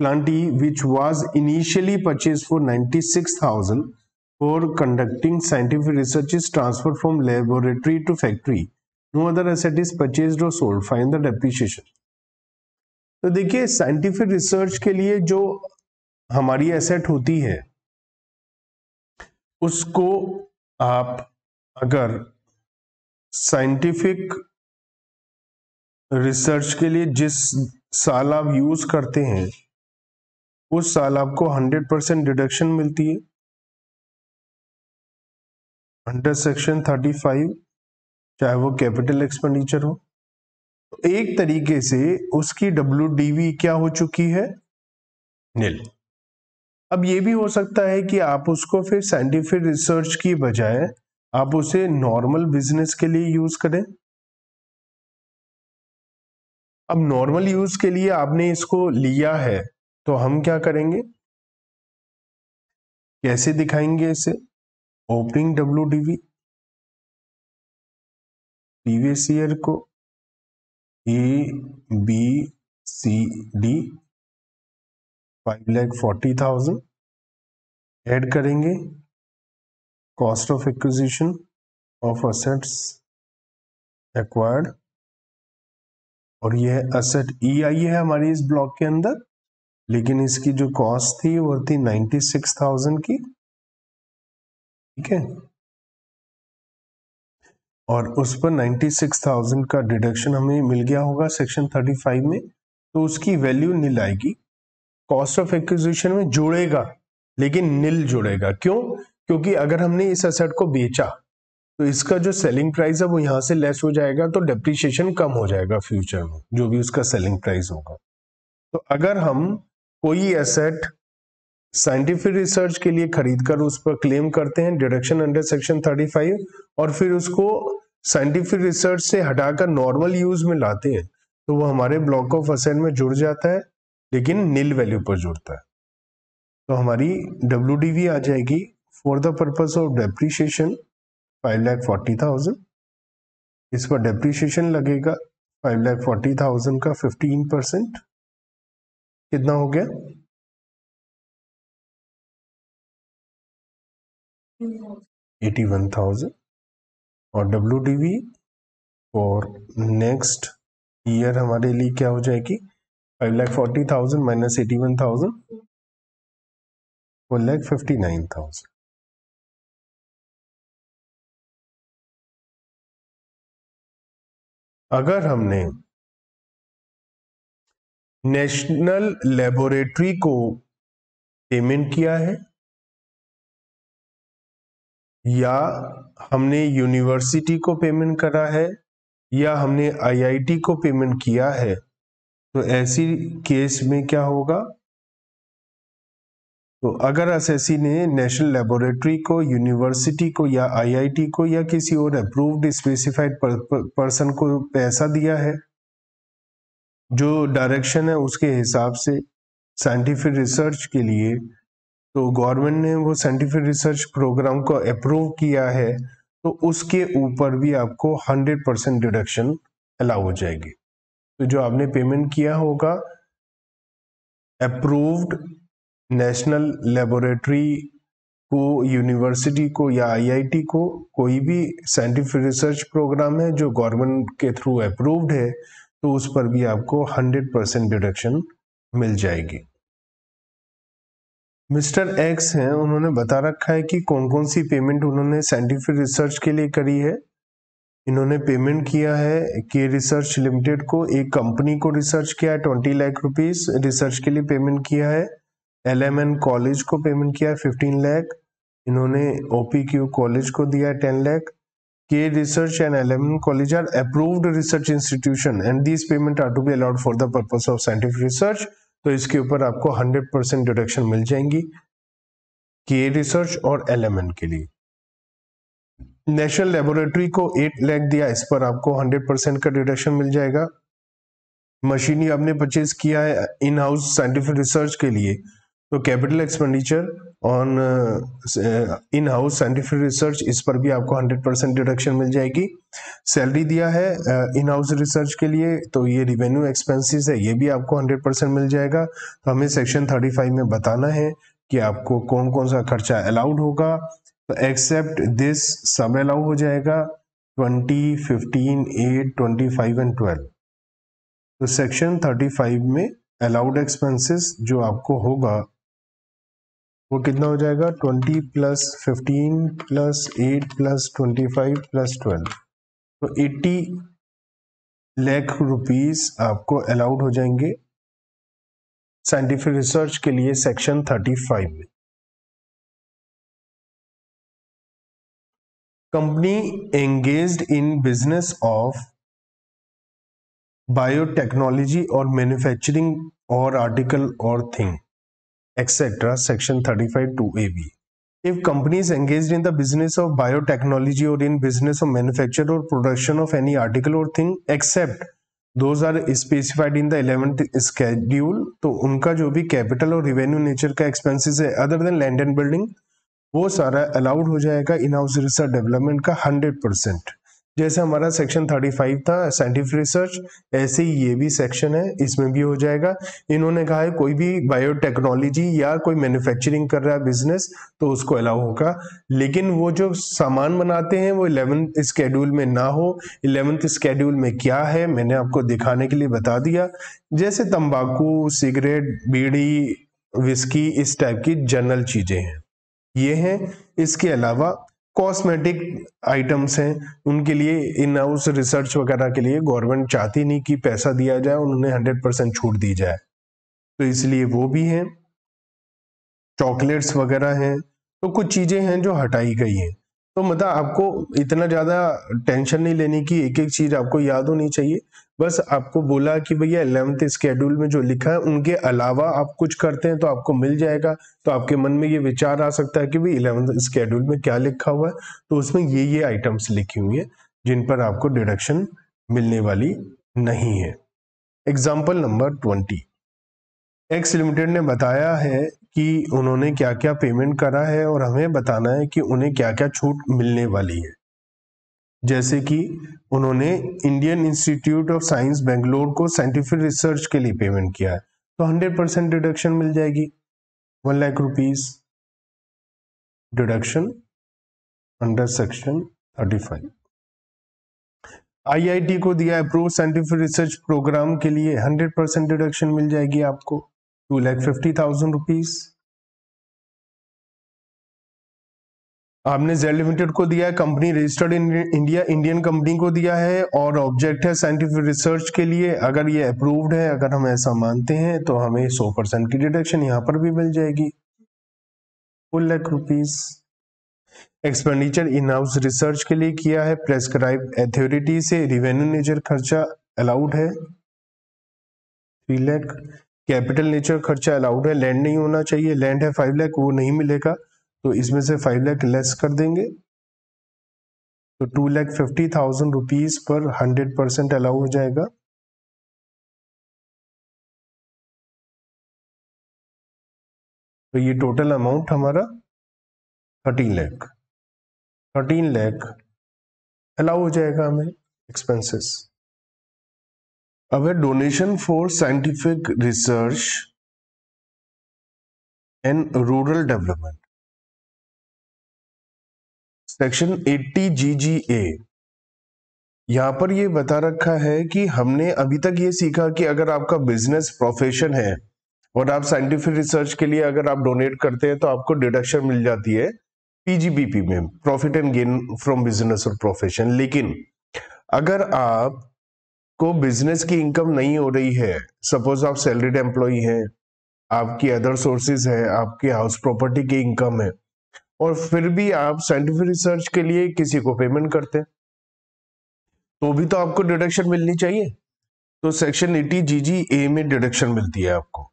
plant E which was initially purchase for ninety six thousand for conducting scientific research is transferred from laboratory to factory. No other asset is purchased or sold. Find the depreciation. तो देखिए scientific research के लिए जो हमारी asset होती है, उसको आप अगर साइंटिफिक रिसर्च के लिए जिस साल आप यूज़ करते हैं, उस साल आपको 100 परसेंट डिडक्शन मिलती है। अंडर सेक्शन 35 चाहे वो कैपिटल एक्सपेंडिचर हो एक तरीके से उसकी डब्ल्यू क्या हो चुकी है? नील अब ये भी हो सकता है कि आप उसको फिर साइंटिफिक रिसर्च की बजाय आप उसे नॉर्मल बिज़नेस के लिए यूज़ करें। अब नॉर्मल यूज़ के लिए आपने इसको लिया है तो हम क्या करेंगे? कैसे दिखाएँगे इसे? Opening W DV previous year को A B C D five lakh forty thousand add करेंगे cost of acquisition of assets acquired और यह असेट ई आई है हमारी इस ब्लॉक के अंदर, लेकिन इसकी जो कॉस्ट थी वो थी नाइन्टी सिक्स थाउज़ेंड की। ठीक है? और उस पर नाइन्टी सिक्स थाउज़ेंड का डिडक्शन हमें मिल गया होगा सेक्शन थर्टी फाइव में तो उसकी वैल्यू नील आएगी। कॉस्ट ऑफ़ एक्विजिशन में जोड़ेगा, लेकिन नील जोड़ेगा। क्यों? क्योंकि अगर हमने इस असेट को बेचा तो इसका जो सेलिंग प्राइस है वो यहाँ से लेस हो जाएगा तो डेप्रिशिएशन कम हो जाएगा फ्यूचर में, जो भी उसका सेलिंग प्राइस होगा। तो अगर हम कोई एसेट साइंटिफिक रिसर्च के लिए खरीद कर उस पर क्लेम करते हैं, डिडक्शन अंडर सेक्शन 35 और फिर उसको साइंटिफिक रिसर्च से हटाकर नॉर्मल यूज़ में लाते हैं तो वो हमारे ब्लॉक ऑफ़ असेट में जुड़ जाता है, लेकिन नील वैल्यू पर जुड़ता है। तो हमारी डब्ल्यूडीवी आ जाएगी for the purpose of depreciation five lakh forty thousand इस पर डेप्रीशिएशन लगेगा फाइव लैख फोर्टी थाउज़ेंड का फिफ्टीन परसेंट कितना हो गया? एटी वन थाउज़ेंड और डब्ल्यू और नेक्स्ट ईयर हमारे लिए क्या हो जाएगी? Five lakh forty thousand minus eighty one thousand one lakh fifty nine thousand अगर हमने नेशनल लेबोरेटरी को पेमेंट किया है या हमने यूनिवर्सिटी को पेमेंट करा है, या हमने आईआईटी को पेमेंट किया है तो ऐसी केस में क्या होगा? तो अगर एसएससी ने नेशनल लेबोरेटरी को यूनिवर्सिटी को, या आईआईटी को, या किसी और अप्रूव्ड स्पेसिफाइड पर्सन को पैसा दिया है, जो डायरेक्शन है उसके हिसाब से साइंटिफिक रिसर्च के लिए तो गवर्नमेंट ने वो साइंटिफिक रिसर्च प्रोग्राम को अप्रूव किया है तो उसके ऊपर भी आपको 100 परसेंट डिडक्शन अलाउ हो जाएगी। तो जो आपने पेमेंट किया होगा अप्रूव्ड नेशनल लेबोरेटरी को यूनिवर्सिटी को या आईआईटी को, कोई भी साइंटिफिक रिसर्च प्रोग्राम है जो गवर्नमेंट के थ्रू अप्रूव्ड है तो उस पर भी आपको 100 परसेंट डिडक्शन मिल जाएगी। मिस्टर एक्स हैं, उन्होंने बता रखा है कि कौन कौन सी पेमेंट उन्होंने साइंटिफिक रिसर्च के लिए करी है। इन्होंने पेमेंट किया है के रिसर्च लिमिटेड को, एक कंपनी को रिसर्च किया है ट्वेंटी लाख रुपीस रिसर्च के लिए पेमेंट किया है। एल एम एन कॉलेज को पेमेंट किया है फिफ्टीन लाख इन्होंने ओपी क्यू कॉलेज को दिया है टेन लाख के research and L M N college are approved research institution and this payment are to be allowed for the purpose of scientific research तो इसके ऊपर आपको 100 परसेंट डिडक्शन मिल जाएँगी के रिसर्च और एल के लिए। नेशनल लेबोरेटरी को 8 लाख दिया, इस पर आपको 100 परसेंट का डिडक्शन मिल जाएगा। मशीनी आपने परचेज किया है इन हाउस साइंटिफिक रिसर्च के लिए। तो capital expenditure on in house scientific research इस पर भी आपको 100 परसेंट डिडक्शन मिल जाएगी। सैलरी दिया है इन हाउस रिसर्च के लिए तो ये रिवेन्यू एक्सपेंसेस है ये भी आपको 100 परसेंट मिल जाएगा। तो हमें सेक्शन 35 में बताना है कि आपको कौन कौन सा खर्चा अलाउड होगा। तो एक्सेप्ट दिस सब अलाउ हो जाएगा 20, 15, 8, 25 एंड 12 तो सेक्शन 35 में अलाउड एक्सपेंसेस जो आपको होगा वो कितना हो जाएगा? Twenty plus fifteen plus eight plus twenty five plus twelve. तो एट्टी लाख रुपीस आपको अलाउड हो जाएँगे साइंटिफिक रिसर्च के लिए सेक्शन थर्टी फाइव में। Company engaged in business of biotechnology or manufacturing or article or thing etc. Section 35 2AB. If company is engaged in the business of biotechnology or in business of manufacture or production of any article or thing except those are specified in the 11th schedule तो उनका जो भी capital और revenue nature का expenses है other than land and building वो सारा allowed हो जाएगा इन हाउस रिसर्च डेवलपमेंट का 100 परसेंट जैसे हमारा सेक्शन 35 था साइंटिफिक रिसर्च ऐसे ही ये भी सेक्शन है, इसमें भी हो जाएगा। इन्होंने कहा है, कोई भी बायोटेक्नोलॉजी या कोई मैन्युफैक्चरिंग कर रहा है बिज़नेस तो उसको अलाउ होगा। लेकिन वो जो सामान बनाते हैं, वो इलेवेंथ स्केड्यूल में ना हो। इलेवेंथ स्केड्यूल में क्या है, मैंने आपको दिखाने के लिए बता दिया। जैसे तम्बाकू सिगरेट, बीड़ी विस्की इस टाइप की जनरल चीज़ें हैं। ये हैं। इसके अलावा कॉस्मेटिक आइटम्स हैं, उनके लिए इन हाउस रिसर्च वगैरह के लिए गवर्नमेंट चाहती नहीं कि पैसा दिया जाए उन्होंने हंड्रेड परसेंट छूट दी जाए। तो इसलिए वो भी हैं। चॉकलेट्स वगैरह हैं। तो कुछ चीज़ें हैं जो हटाई गई हैं। तो मतलब आपको इतना ज़्यादा टेंशन नहीं लेने की एक एक चीज़ आपको याद होनी चाहिए। बस आपको बोला कि भैया इलेवेंथ स्केड्यूल में जो लिखा है, उनके अलावा आप कुछ करते हैं तो आपको मिल जाएगा। तो आपके मन में ये विचार आ सकता है कि भाई इलेवेंथ स्केड्यूल में क्या लिखा हुआ है? तो उसमें ये ये आइटम्स लिखी हुई है, जिन पर आपको डिडक्शन मिलने वाली नहीं है। Example number twenty X limited ने बताया है कि उन्होंने क्या क्या पेमेंट करा है और हमें बताना है कि उन्हें क्या क्या छूट मिलने वाली है। जैसे कि उन्होंने Indian Institute of Science Bangalore को साइंटिफिक रिसर्च के लिए पेमेंट किया है। तो हंड्रेड परसेंट डिडक्शन मिल जाएगी। One lakh rupees deduction under section thirty five IIT को दिया अप्रूव साइंटिफिक रिसर्च प्रोग्राम के लिए हंड्रेड परसेंट डिडक्शन मिल जाएगी आपको। Two lakh fifty thousand rupees आपने जेड लिमिटेड को दिया है company registered in India Indian company को दिया है, और ऑब्जेक्ट है साइंटिफिक रिसर्च के लिए। अगर ये अप्रूव्ड है, अगर हम ऐसा मानते हैं तो हमें 100 परसेंट की डिडक्शन यहाँ पर भी मिल जाएगी। Full lakh rupees expenditure in house research के लिए किया है प्रेस्क्राइब अथॉरिटी से रिवेन्यू नेचर खर्चा अलाउड है। थ्री लैख। कैपिटल नेचर खर्चा अलाउड है लैंड नहीं होना चाहिए लैंड है फाइव लैख, वो नहीं मिलेगा। तो इसमें से फाइव लैख लेस कर देंगे। तो two lakh fifty thousand rupees पर हंड्रेड परसेंट अलाउ हो जाएगा। तो ये टोटल अमाउंट हमारा thirteen lakh thirteen lakh allow हो जाएगा हमें एक्सपेंसेस अब है donation for scientific research and rural development section 80 GGA यहाँ पर ये बता रखा है कि हमने अभी तक ये सीखा कि अगर आपका बिज़नेस प्रोफेशन है और आप साइंटिफिक रिसर्च के लिए अगर आप डोनेट करते हैं तो आपको डिडक्शन मिल जाती है पीजीबीपी में profit and gain from business और प्रोफेशन लेकिन अगर आप को बिज़नेस की इनकम नहीं हो रही है सपोज़ आप सैलरीड एम्प्लॉय हैं, आपकी अदर सोर्सेज है, आपकी हाउस प्रॉपर्टी की इनकम है और फिर भी आप साइंटिफिक रिसर्च के लिए किसी को पेमेंट करते हैं। तो भी तो आपको डिडक्शन मिलनी चाहिए। तो सेक्शन एटी जी जी ए में डिडक्शन मिलती है आपको।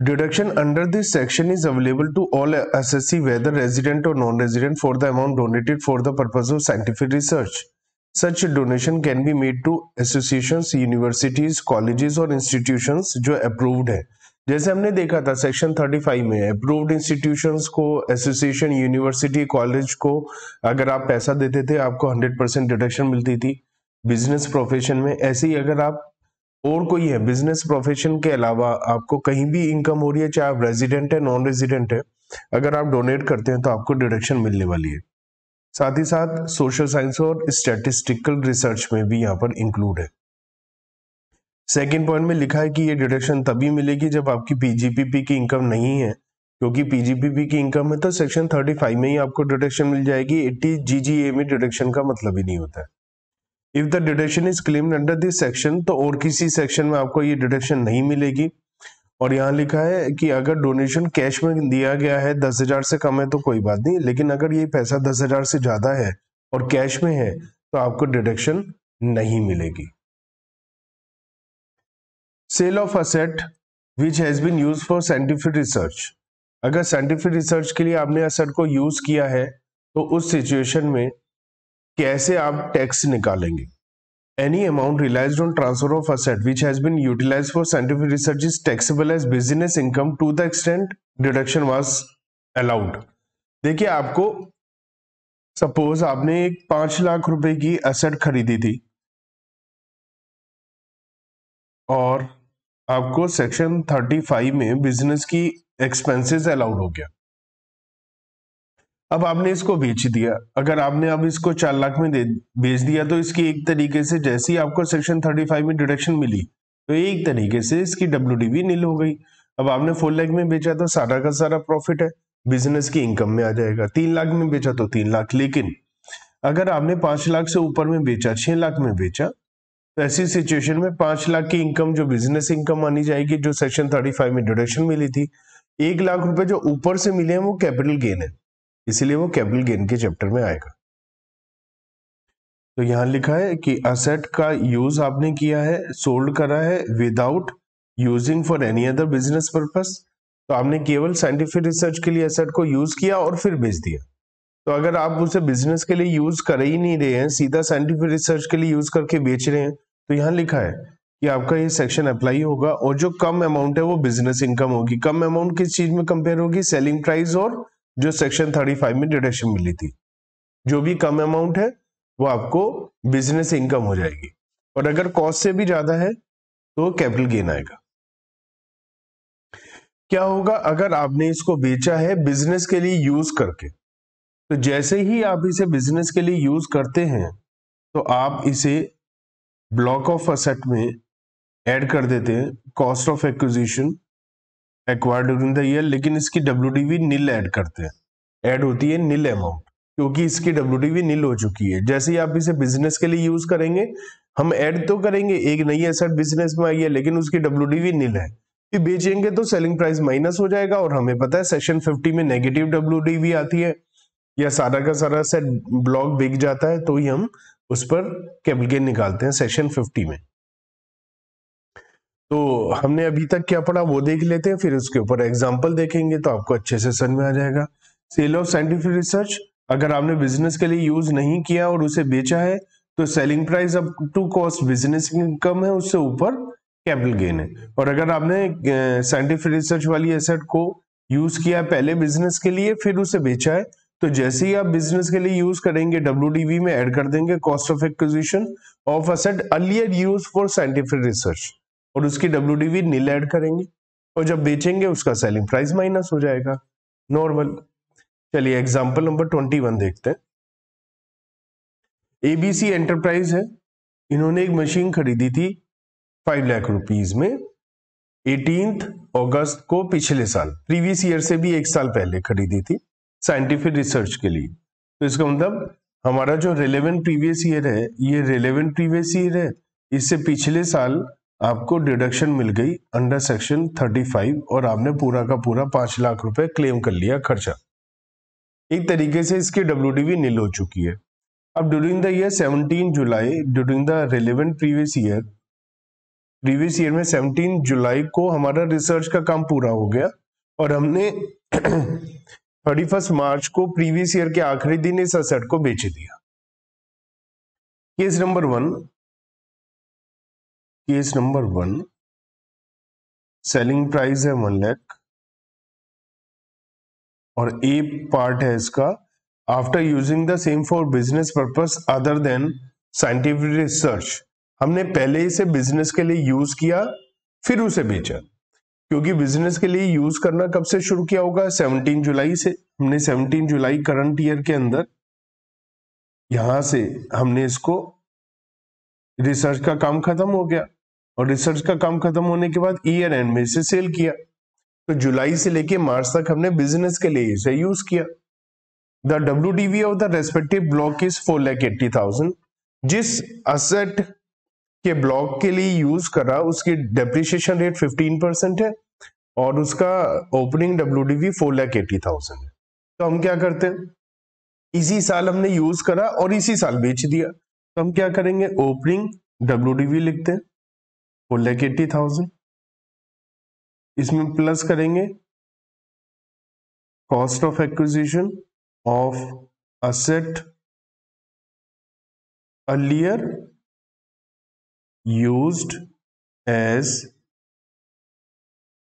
Deduction under this section is available to all assessee whether resident और non resident for the amount donated for the purpose of scientific research such donation can be made to association universities colleges और institution जो approved है। जैसे हमने देखा था section 35 में approved institutions को एसोसिएशन यूनिवर्सिटी कॉलेज को अगर आप पैसा देते थे, आपको 100 परसेंट डिडक्शन मिलती थी। बिज़नेस प्रोफेशन में ऐसे ही अगर आप, और कोई है बिज़नेस प्रोफेशन के अलावा आपको कहीं भी इनकम हो रही है, चाहे आप रेजिडेंट है नॉन रेजिडेंट है, अगर आप डोनेट करते हैं तो आपको डिडक्शन मिलने वाली है। साथ ही साथ सोशल साइंस और स्टेटिस्टिकल रिसर्च में भी यहाँ पर इंक्लूड है। सेकेंड पॉइंट में लिखा है कि ये डिडक्शन तभी मिलेगी जब आपकी पीजीपीपी की इनकम नहीं है, क्योंकि पीजीपीपी की इनकम है तो सेक्शन 35 में ही आपको डिडक्शन मिल जाएगी। 80 जीजीए में डिडक्शन का मतलब ही नहीं होता है। If the deduction is claimed under this section तो और किसी सेक्शन में आपको ये डिडक्शन नहीं मिलेगी। और यहाँ लिखा है कि अगर डोनेशन कैश में दिया गया है, दस हज़ार से कम है तो कोई बात नहीं, लेकिन अगर ये पैसा दस हज़ार से ज़्यादा है और कैश में है तो आपको डिडक्शन नहीं मिलेगी। Sale of asset which has been use for scientific research अगर साइंटिफिक रिसर्च के लिए आपने असेट को यूज़ किया है तो उस सिचुएशन में कैसे आप टैक्स निकालेंगे? Any amount realise on transfer of asset which has been utilise for scientific research is taxable as business income to the extent deduction was allowed देखिए, आपको सपोज़ आपने एक पाँच लाख रुपए की असेट खरीदी थी और आपको सेक्शन 35 में बिज़नेस की एक्सपेंसेस अलाउड हो गया। अब आपने इसको बेच दिया। अगर आपने अब इसको चार लाख में बेच दिया तो इसकी एक तरीके से जैसे ही आपको सेक्शन 35 में डिडक्शन मिली तो एक तरीके से इसकी डब्ल्यू नील हो गई। अब आपने फोर लाख में बेचा तो सारा का सारा प्रॉफिट है बिज़नेस की इनकम में आ जाएगा। तीन लाख में बेचा तो तीन लाख, लेकिन अगर आपने पाँच लाख से ऊपर में बेचा, छह लाख में बेचा तो ऐसी सिचुएशन में पाँच लाख की इनकम जो बिज़नेस इनकम मानी जाएगी, जो सेक्शन थर्टी फाइव में डिडक्शन मिली थी, एक लाख रुपए जो ऊपर से मिले हैं, वो कैपिटल गेन है। इसीलिए वो कैपिटल गेन के चैप्टर में आएगा। तो यहाँ लिखा है कि असेट का यूज़ आपने किया है सोल्ड करा है without using for any other business purpose तो आपने केवल साइंटिफिक रिसर्च के लिए असेट को यूज़ किया और फिर बेच दिया। तो अगर आप उसे बिज़नेस के लिए यूज़ कर ही नहीं रहे हैं, सीधा साइंटिफिक रिसर्च के लिए यूज़ करके बेच रहे हैं तो यहाँ लिखा है कि आपका ये सेक्शन अप्लाई होगा और जो कम अमाउंट है वो बिज़नेस इनकम होगी। कम अमाउंट किस चीज़ में कंपेयर होगी? सेलिंग प्राइस और जो सेक्शन 35 में डिडक्शन मिली थी। जो भी कम अमाउंट है, वो आपको बिज़नेस इनकम हो जाएगी। और अगर कॉस्ट से भी ज़्यादा है तो कैपिटल गेन आएगा। क्या होगा? अगर आपने इसको बेचा है बिज़नेस के लिए यूज़ करके तो जैसे ही आप इसे बिज़नेस के लिए यूज़ करते हैं तो आप इसे ब्लॉक ऑफ़ असेट में ऐड कर देते हैं cost of acquisition acquired during the year लेकिन इसकी डब्ल्यू नील ऐड करते हैं। ऐड होती है नील अमाउंट क्योंकि इसकी डब्ल्यू नील हो चुकी है। जैसे ही आप इसे बिज़नेस के लिए यूज़ करेंगे, हम ऐड तो करेंगे, एक नई एसेट बिज़नेस में आई है, लेकिन उसकी डब्ल्यू नील है। फिर बेचेंगे तो सेलिंग प्राइस माइनस हो जाएगा, और हमें पता है सेक्शन 50 में नेगेटिव डब्ल्यूडीवी आती है। या सारा का सारा सेट ब्लॉक बिक जाता है तो ही हम उस पर कैपिटल गेन निकालते हैं सेशन 50 में। तो हमने अभी तक क्या पढ़ा, वो देख लेते हैं, फिर उसके ऊपर एग्ज़ाम्पल देखेंगे तो आपको अच्छे से समझ में आ जाएगा। सेल ऑफ़ साइंटिफिक रिसर्च अगर आपने बिज़नेस के लिए यूज़ नहीं किया और उसे बेचा है तो selling price up to cost business income है, उससे ऊपर कैपिटल गेन है। और अगर आपने साइंटिफिक रिसर्च वाली एसेट को यूज़ किया पहले बिज़नेस के लिए, फिर उसे बेचा है तो जैसे ही आप बिज़नेस के लिए यूज़ करेंगे डब्ल्यू में ऐड कर देंगे cost of acquisition of asset earlier use for scientific research और उसकी डब्ल्यू नील ऐड करेंगे और जब बेचेंगे, उसका सेलिंग प्राइस माइनस हो जाएगा। नॉर्मल चलिए एग्जांपल नंबर ट्वेंटी वन देखते हैं। एबीसी एंटरप्राइज है। इन्होंने एक मशीन खरीदी थी फाइव लाख रुपीज़ में। एटीन अगस्त को पिछले साल प्रीवियस ईयर से भी एक साल पहले खरीदी थी। साइंटिफिक रिसर्च के लिए। तो इसका मतलब हमारा जो रिलेवेंट प्रीवियस ईयर है, ये रिलेवेंट प्रीवियस ईयर है। इससे पिछले साल आपको डिडक्शन मिल गई अंडर सेक्शन 35 और आपने पूरा का पूरा पाँच लाख रुपए क्लेम कर लिया खर्चा। एक तरीके से इसकी डब्ल्यू नील हो चुकी है। अब during the year 17 July during the relevant previous year previous year में 17 जुलाई को हमारा रिसर्च का काम पूरा हो गया और हमने थर्टी फ़र्स्ट मार्च को प्रीवियस ईयर के आखिरी दिन इस असेट को बेच दिया। Case number one, case number one selling price है वन लैख, और ए पार्ट है इसका after using the same for business purpose other than scientific research हमने पहले इसे बिज़नेस के लिए यूज़ किया, फिर उसे बेचा। क्योंकि बिज़नेस के लिए यूज़ करना कब से शुरू किया होगा? 17 जुलाई से, हमने 17 जुलाई करंट ईयर के अंदर यहाँ से हमने इसको रिसर्च का काम खत्म हो गया। और रिसर्च का काम खत्म होने के बाद ईयर एंड में इसे सेल किया। तो जुलाई से लेके मार्च तक हमने बिज़नेस के लिए इसे यूज़ किया। The W D of the respective block is four lakh eighty thousand जिस असेट के ब्लॉक के लिए यूज़ करा, उसकी डेप्रिशिएशन रेट 15 परसेंट है। और उसका opening W D V four lakh eighty thousand है। तो हम क्या करते हैं? इसी साल हमने यूज़ करा और इसी साल बेच दिया। तो हम क्या करेंगे? ओपनिंग डब्ल्यू डी वी लिखते हैं फोर लैख एट्टी थाउज़ेंड इसमें प्लस करेंगे cost of acquisition of asset earlier used as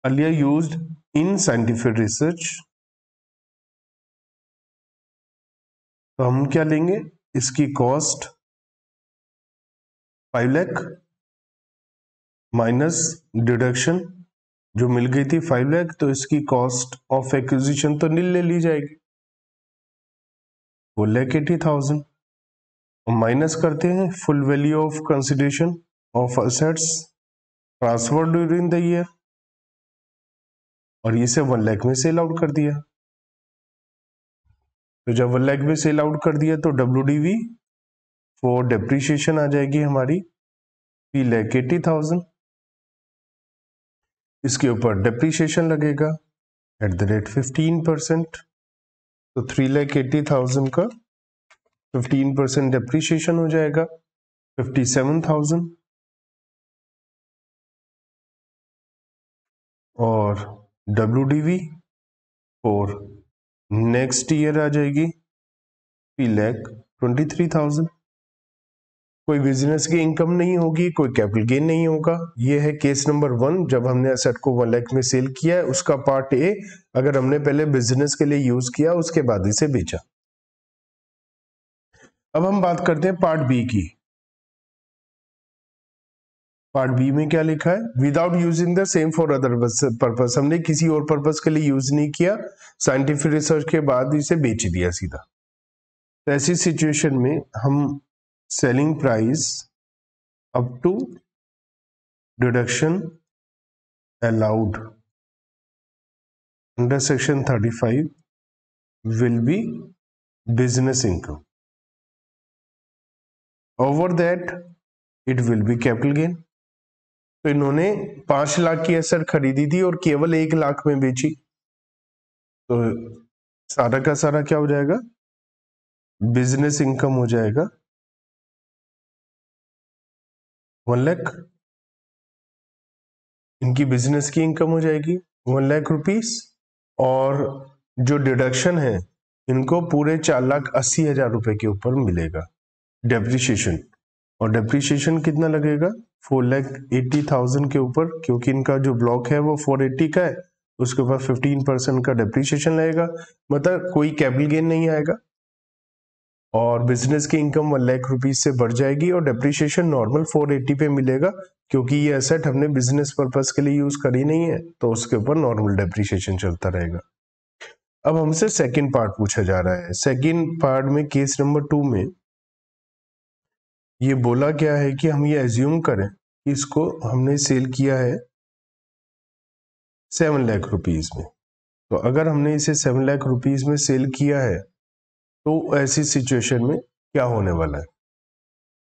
earlier used in scientific research. तो हम क्या लेंगे? इसकी cost five lakh minus deduction जो मिल गई थी फाइव लैख तो इसकी कॉस्ट ऑफ़ एक्विजिशन तो नील ले ली जाएगी। Four lakh eighty thousand minus करते हैं full value of consideration of assets transfer during the year और इसे वन लैख में सेल आउट कर दिया। तो जब वन लैख में सेल आउट कर दिया तो W D V for depreciation आ जाएगी हमारी थ्री लैख एटी थाउज़ेंड इसके ऊपर डेप्रीशिएशन लगेगा at the rate fifteen percent तो थ्री लैख एटी थाउज़ेंड का फिफ्टीन परसेंट डेप्रीशिएशन हो जाएगा फिफ्टी सेवन थाउज़ेंड और वी फॉर नेक्स्ट ईयर आ जाएगी three lakh twenty three thousand कोई बिज़नेस की इनकम नहीं होगी, कोई कैपिटल गेन नहीं होगा। ये है केस नंबर वन जब हमने असेट को वन लैख में सेल किया है, उसका पार्ट ए अगर हमने पहले बिज़नेस के लिए यूज़ किया, उसके बाद इसे बेचा। अब हम बात करते हैं पार्ट बी की। पार्ट बी में क्या लिखा है? Without using the same for other purpose हमने किसी और पर्पज के लिए यूज़ नहीं किया। साइंटिफिक रिसर्च के बाद इसे बेच दिया सीधा। तो ऐसी सिचुएशन में हम selling price up to deduction allowed under section 35 five will be business income over that it will be capital gain तो इन्होंने पाँच लाख की एसर खरीदी थी और केवल एक लाख में बेची। तो सारा का सारा क्या हो जाएगा? बिज़नेस इनकम हो जाएगा। वन लैख इनकी बिज़नेस की इनकम हो जाएगी। वन लाख रुपीस और जो डिडक्शन है, इनको पूरे चार लाख अस्सी हज़ार रुपए के ऊपर मिलेगा। डेप्रिशिएशन और डेप्रिशिएशन कितना लगेगा? फोर लैख एट्टी थाउज़ेंड के ऊपर, क्योंकि इनका जो ब्लॉक है वो फोर एट्टी का है, उसके ऊपर फिफ्टीन परसेंट का डेप्रिशिएशन लगेगा। मतलब कोई कैपिटल गेन नहीं आएगा। और बिज़नेस की इनकम वन लाख रुपीज़ से बढ़ जाएगी और डेप्रिशिएशन नॉर्मल 480 पे मिलेगा, क्योंकि ये एसेट हमने बिज़नेस पर्पज के लिए यूज़ करी नहीं है तो उसके ऊपर नॉर्मल डेप्रिशिएशन चलता रहेगा। अब हमसे सेकंड पार्ट पूछा जा रहा है। सेकंड पार्ट में केस नंबर टू में ये बोला क्या है कि हम ये एज्यूम करें कि इसको हमने सेल किया है सेवन लाख रुपीज़ में। तो अगर हमने इसे सेवन लाख रुपीज़ में सेल किया है तो ऐसी सिचुएशन में क्या होने वाला है?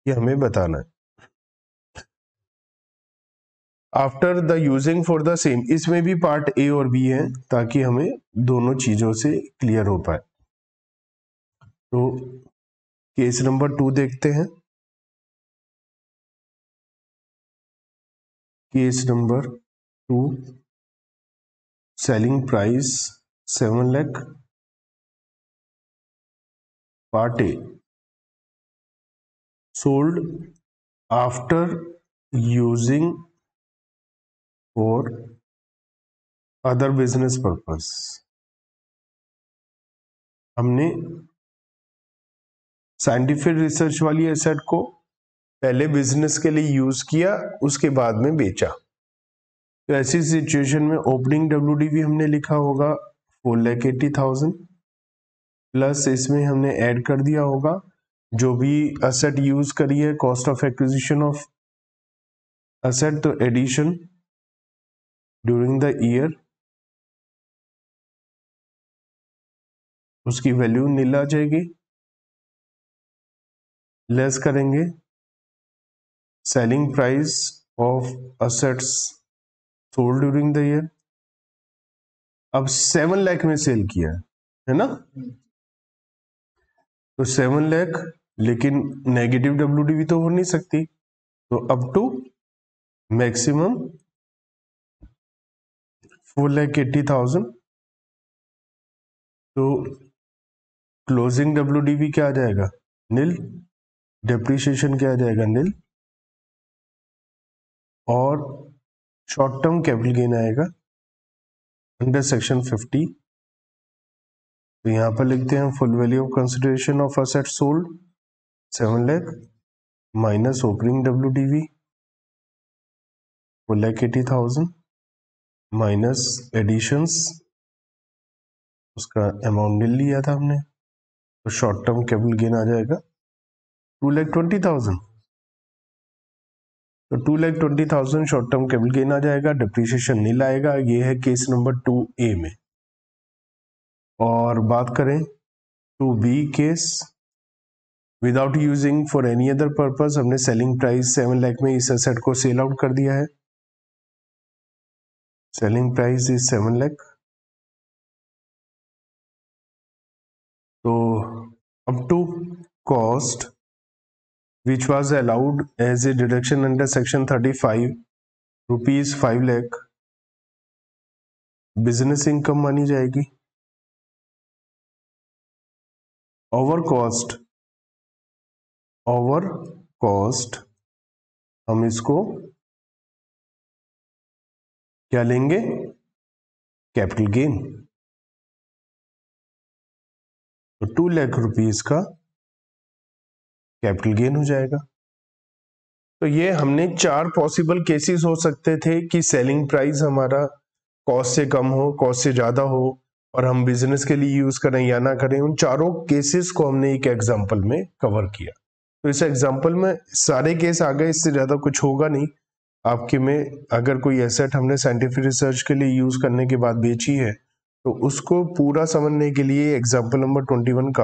ये हमें बताना है। After the using for the same इसमें भी पार्ट ए और बी है, ताकि हमें दोनों चीज़ों से क्लियर हो पाए। तो केस नंबर टू देखते हैं। Case number two selling price seven lakh part A sold after using और अदर बिज़नेस पर्पस हमने साइंटिफिक रिसर्च वाली एसेट को पहले बिज़नेस के लिए यूज़ किया, उसके बाद में बेचा। तो ऐसी सिचुएशन में ओपनिंग डब्ल्यू हमने लिखा होगा four lakh eighty thousand plus इसमें हमने ऐड कर दिया होगा, जो भी असेट यूज़ करी है cost of acquisition of asset तो एडिशन ड्यूरिंग द ईयर उसकी वैल्यू नील आ जाएगी। लेस करेंगे selling price of assets sold during the year अब सेवन लैख में सेल किया, है ना? तो सेवन लैख लेकिन नेगेटिव डब्ल्यू तो हो नहीं सकती। तो up to maximum four lakh eighty thousand तो क्लोजिंग डब्ल्यू क्या आ जाएगा? नील डेप्रीशिएशन क्या आ जाएगा? नील और शॉर्ट टर्म कैपिटल गेन आएगा अंडर सेक्शन फिफ्टी तो यहाँ पर लिखते हैं full value of consideration of asset sold seven lakh minus opening W D V four lakh eighty thousand minus additions उसका अमाउंट मिल लिया था हमने तो शॉर्ट टर्म कैपिटल गेन आ जाएगा टू लैख ट्वेंटी थाउज़ेंड तो two lakh twenty thousand short term capital gain आ जाएगा डिप्रिसिएशन नील आएगा ये है केस नंबर टू ए में। और बात करें two B case without using for any other purpose हमने सेलिंग प्राइस सेवन लैख में इस एसेट को सेल आउट कर दिया है। Selling price is seven lakh तो up to cost which was allowed as a deduction under section 35 rupees 5 lakh business income मानी जाएगी ओवर कॉस्ट ओवर कॉस्ट हम इसको क्या लेंगे कैपिटल गेन तो टू लाख रुपीज़ का कैपिटल गेन हो जाएगा। तो ये हमने चार पॉसिबल केसेस हो सकते थे कि सेलिंग प्राइस हमारा कॉस्ट से कम हो कॉस्ट से ज़्यादा हो, और हम बिज़नेस के लिए यूज़ करें या ना करें, उन चारों केसेस को हमने एक एग्ज़ाम्पल में कवर किया। तो इस एग्ज़ाम्पल में सारे केस आ गए, इससे ज़्यादा कुछ होगा नहीं। आपके में अगर कोई एसेट हमने साइंटिफिक रिसर्च के लिए यूज़ करने के बाद बेची है तो उसको पूरा समझने के लिए एग्ज़ाम्पल नंबर ट्वेंटी वन का